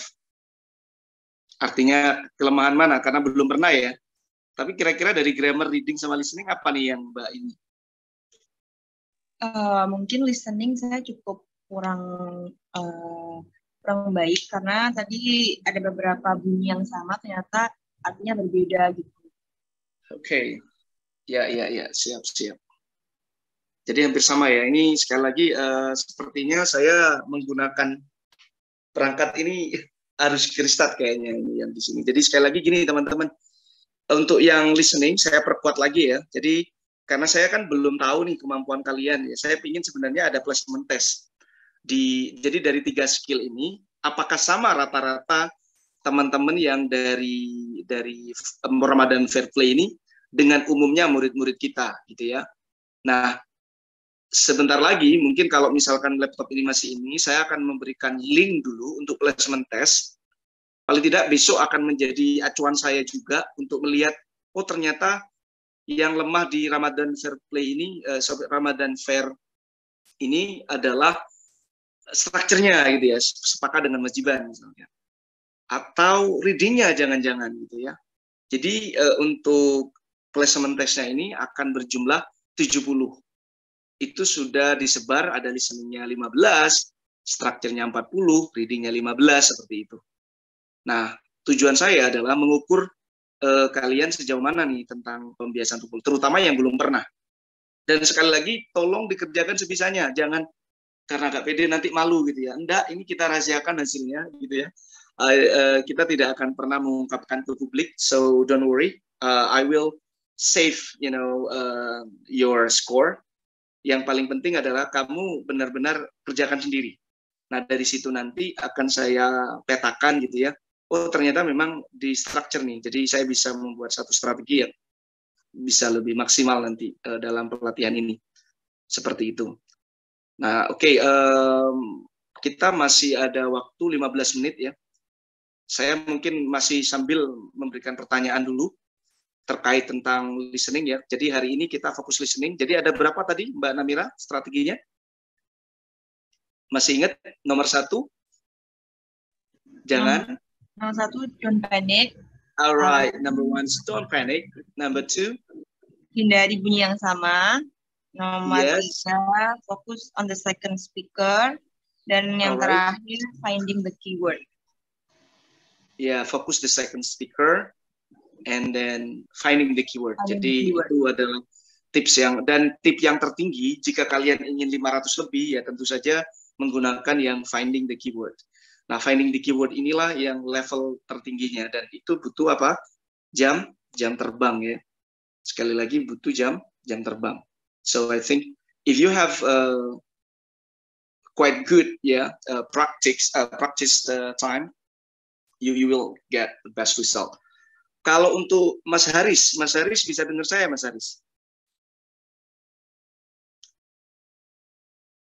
artinya kelemahan mana? Karena belum pernah ya. Tapi kira-kira dari grammar, reading, sama listening apa nih yang Mbak ini? Eh, mungkin listening saya cukup kurang eh, kurang baik karena tadi ada beberapa bunyi yang sama ternyata artinya berbeda gitu. Oke, ya, ya, ya, siap, siap. Jadi hampir sama ya. Ini sekali lagi eh, sepertinya saya menggunakan perangkat ini harus kristat kayaknya ini yang di sini. Jadi sekali lagi gini teman-teman, untuk yang listening saya perkuat lagi ya. Jadi karena saya kan belum tahu nih kemampuan kalian ya. Saya ingin sebenarnya ada placement test di jadi dari tiga skill ini apakah sama rata-rata teman-teman yang dari dari Ramadan Fair Play ini dengan umumnya murid-murid kita gitu ya. Nah, sebentar lagi mungkin kalau misalkan laptop ini masih ini saya akan memberikan link dulu untuk placement test. Paling tidak besok akan menjadi acuan saya juga untuk melihat oh ternyata yang lemah di Ramadan Fair Play ini eh, Ramadan Fair ini adalah strukturnya gitu ya, sepakat dengan majiban misalnya. Atau readingnya jangan-jangan gitu ya. Jadi uh, untuk placement testnya ini akan berjumlah 70. Itu sudah disebar, ada listeningnya 15, strukturnya 40, readingnya 15, seperti itu. Nah, tujuan saya adalah mengukur uh, kalian sejauh mana nih tentang pembiasaan tubuh, terutama yang belum pernah. Dan sekali lagi, tolong dikerjakan sebisanya, jangan karena agak pede nanti malu gitu ya. Enggak, ini kita rahasiakan hasilnya gitu ya. Uh, uh, kita tidak akan pernah mengungkapkan ke publik, so don't worry. Uh, I will save, you know, uh, your score. Yang paling penting adalah kamu benar-benar kerjakan sendiri. Nah dari situ nanti akan saya petakan gitu ya. Oh ternyata memang di structure nih, jadi saya bisa membuat satu strategi yang bisa lebih maksimal nanti uh, dalam pelatihan ini. Seperti itu. Nah, oke, okay, um, kita masih ada waktu 15 menit ya. Saya mungkin masih sambil memberikan pertanyaan dulu terkait tentang listening ya. Jadi hari ini kita fokus listening. Jadi ada berapa tadi Mbak Namira strateginya? Masih ingat nomor satu? Jangan. Nomor satu, don't panic. Alright, number one, don't panic. Number two, hindari bunyi yang sama. Nomor Yes. tiga, fokus on the second speaker. Dan yang Alright. terakhir, finding the keyword. ya fokus the second speaker and then finding the keyword. Finding the Jadi keyword. itu adalah tips yang dan tip yang tertinggi jika kalian ingin 500 lebih ya tentu saja menggunakan yang finding the keyword. Nah, finding the keyword inilah yang level tertingginya dan itu butuh apa? Jam, jam terbang ya. Sekali lagi butuh jam, jam terbang. So I think if you have uh, quite good yeah uh, practice uh, practice uh, time you you will get the best result. Kalau untuk Mas Haris, Mas Haris bisa dengar saya Mas Haris?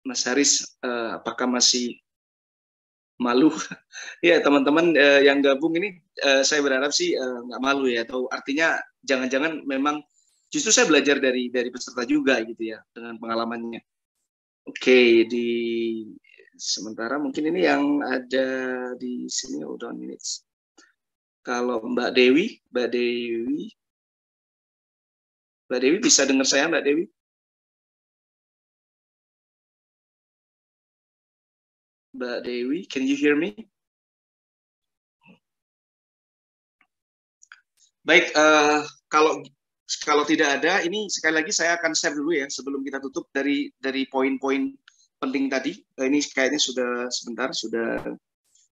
Mas Haris, eh, apakah masih malu? ya teman-teman eh, yang gabung ini, eh, saya berharap sih eh, nggak malu ya. Atau artinya jangan-jangan memang justru saya belajar dari dari peserta juga gitu ya dengan pengalamannya. Oke, di sementara mungkin ini yang ada di sini hold on minutes. Kalau Mbak Dewi, Mbak Dewi, Mbak Dewi bisa dengar saya Mbak Dewi? Mbak Dewi, can you hear me? Baik, eh, kalau kalau tidak ada, ini sekali lagi saya akan share dulu ya sebelum kita tutup dari dari poin-poin penting tadi. Eh, ini kayaknya sudah sebentar sudah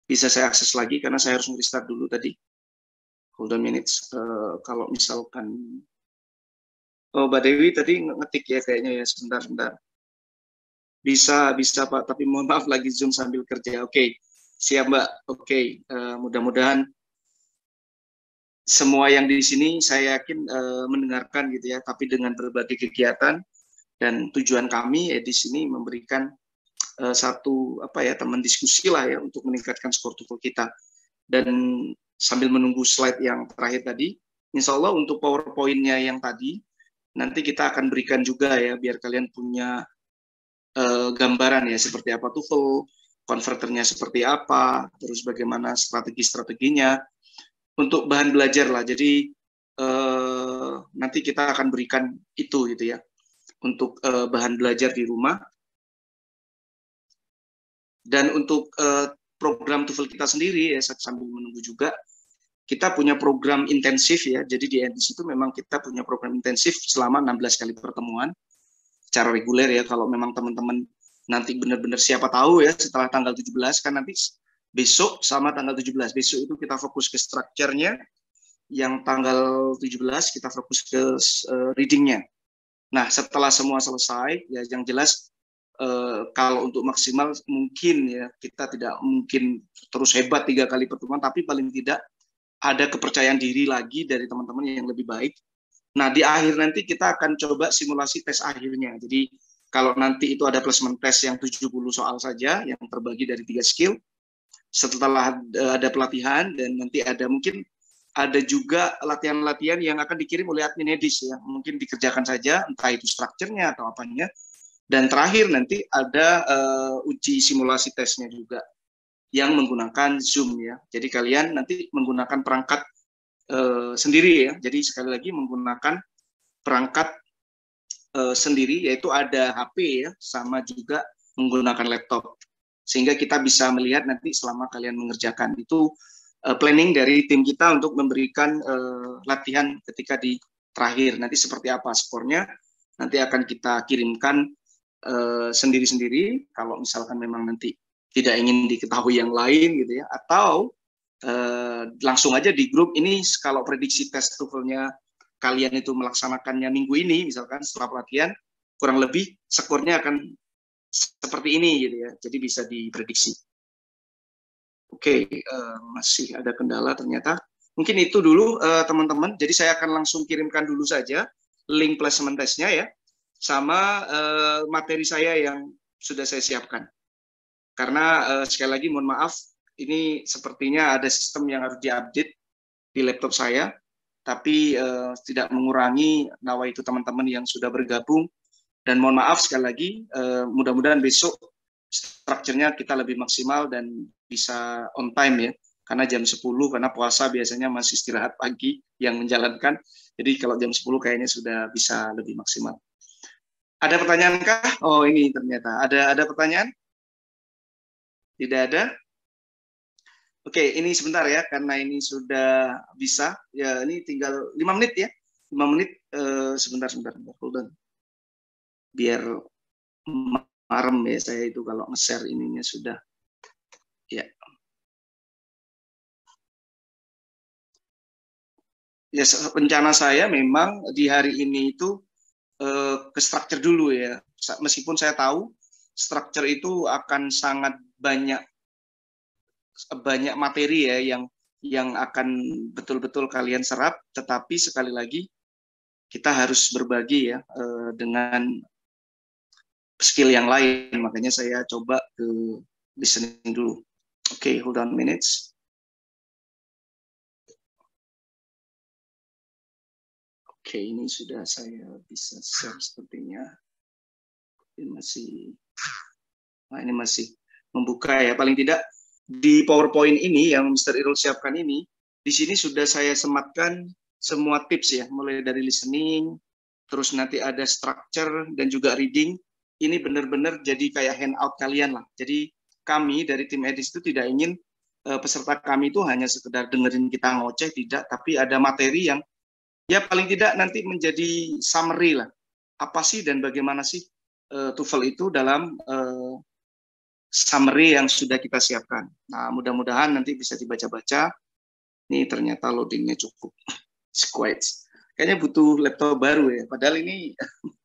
bisa saya akses lagi karena saya harus restart dulu tadi. Hold on minutes. Uh, kalau misalkan Oh, Mbak Dewi tadi ngetik ya kayaknya ya sebentar sebentar. Bisa bisa Pak, tapi mohon maaf lagi zoom sambil kerja. Oke, okay. siap Mbak. Oke, okay. uh, mudah-mudahan semua yang di sini saya yakin uh, mendengarkan gitu ya, tapi dengan berbagai kegiatan dan tujuan kami ya di sini memberikan uh, satu apa ya teman diskusi lah ya untuk meningkatkan skor TOEFL kita. Dan sambil menunggu slide yang terakhir tadi, insya Allah untuk PowerPoint-nya yang tadi nanti kita akan berikan juga ya biar kalian punya uh, gambaran ya seperti apa TOEFL, konverternya seperti apa, terus bagaimana strategi-strateginya untuk bahan belajar lah. Jadi uh, nanti kita akan berikan itu gitu ya untuk uh, bahan belajar di rumah. Dan untuk uh, program TOEFL kita sendiri ya sambil menunggu juga kita punya program intensif ya. Jadi di NDC itu memang kita punya program intensif selama 16 kali pertemuan secara reguler ya. Kalau memang teman-teman nanti benar-benar siapa tahu ya setelah tanggal 17 kan nanti besok sama tanggal 17. Besok itu kita fokus ke strukturnya, yang tanggal 17 kita fokus ke uh, readingnya. Nah, setelah semua selesai, ya yang jelas uh, kalau untuk maksimal mungkin ya kita tidak mungkin terus hebat tiga kali pertemuan, tapi paling tidak ada kepercayaan diri lagi dari teman-teman yang lebih baik. Nah, di akhir nanti kita akan coba simulasi tes akhirnya. Jadi, kalau nanti itu ada placement test yang 70 soal saja, yang terbagi dari tiga skill, setelah ada pelatihan, dan nanti ada mungkin ada juga latihan-latihan yang akan dikirim oleh admin edis ya. Mungkin dikerjakan saja, entah itu strukturnya atau apanya. Dan terakhir nanti ada uh, uji simulasi tesnya juga yang menggunakan Zoom ya. Jadi kalian nanti menggunakan perangkat uh, sendiri ya. Jadi sekali lagi menggunakan perangkat uh, sendiri yaitu ada HP ya sama juga menggunakan laptop. Sehingga kita bisa melihat nanti selama kalian mengerjakan itu uh, planning dari tim kita untuk memberikan uh, latihan ketika di terakhir. Nanti seperti apa skornya nanti akan kita kirimkan sendiri-sendiri kalau misalkan memang nanti tidak ingin diketahui yang lain gitu ya atau uh, langsung aja di grup ini kalau prediksi tes TOEFL-nya kalian itu melaksanakannya minggu ini misalkan setelah pelatihan kurang lebih skornya akan seperti ini gitu ya. Jadi bisa diprediksi. Oke okay, uh, eh, masih ada kendala ternyata. Mungkin itu dulu eh, teman-teman. Uh, jadi saya akan langsung kirimkan dulu saja link placement testnya ya sama uh, materi saya yang sudah saya siapkan. Karena uh, sekali lagi mohon maaf, ini sepertinya ada sistem yang harus diupdate di laptop saya, tapi uh, tidak mengurangi nawa itu teman-teman yang sudah bergabung. Dan mohon maaf sekali lagi, uh, mudah-mudahan besok strukturnya kita lebih maksimal dan bisa on time ya. Karena jam 10, karena puasa biasanya masih istirahat pagi yang menjalankan. Jadi kalau jam 10 kayaknya sudah bisa lebih maksimal. Ada pertanyaan kah? Oh ini ternyata. Ada ada pertanyaan? Tidak ada? Oke, ini sebentar ya, karena ini sudah bisa. Ya, ini tinggal lima menit ya. lima menit, uh, sebentar, sebentar, sebentar. Hold on. Biar marem ya saya itu kalau nge-share ininya sudah. Ya. Ya, rencana saya memang di hari ini itu uh, ke structure dulu ya. Meskipun saya tahu structure itu akan sangat banyak banyak materi ya yang yang akan betul-betul kalian serap tetapi sekali lagi kita harus berbagi ya eh, dengan skill yang lain. Makanya saya coba ke listening dulu. Oke okay, hold on minutes. Oke okay, ini sudah saya bisa share sepertinya. Ini masih nah ini masih membuka ya. Paling tidak di PowerPoint ini yang Mr. Irul siapkan ini di sini sudah saya sematkan semua tips ya. Mulai dari listening terus nanti ada structure dan juga reading ini benar-benar jadi kayak handout kalian lah jadi kami dari tim edis itu tidak ingin uh, peserta kami itu hanya sekedar dengerin kita ngoceh tidak tapi ada materi yang ya paling tidak nanti menjadi summary lah apa sih dan bagaimana sih uh, TOEFL itu dalam uh, summary yang sudah kita siapkan. Nah, mudah-mudahan nanti bisa dibaca-baca. Ini ternyata loadingnya cukup. Quite. Kayaknya butuh laptop baru ya. Padahal ini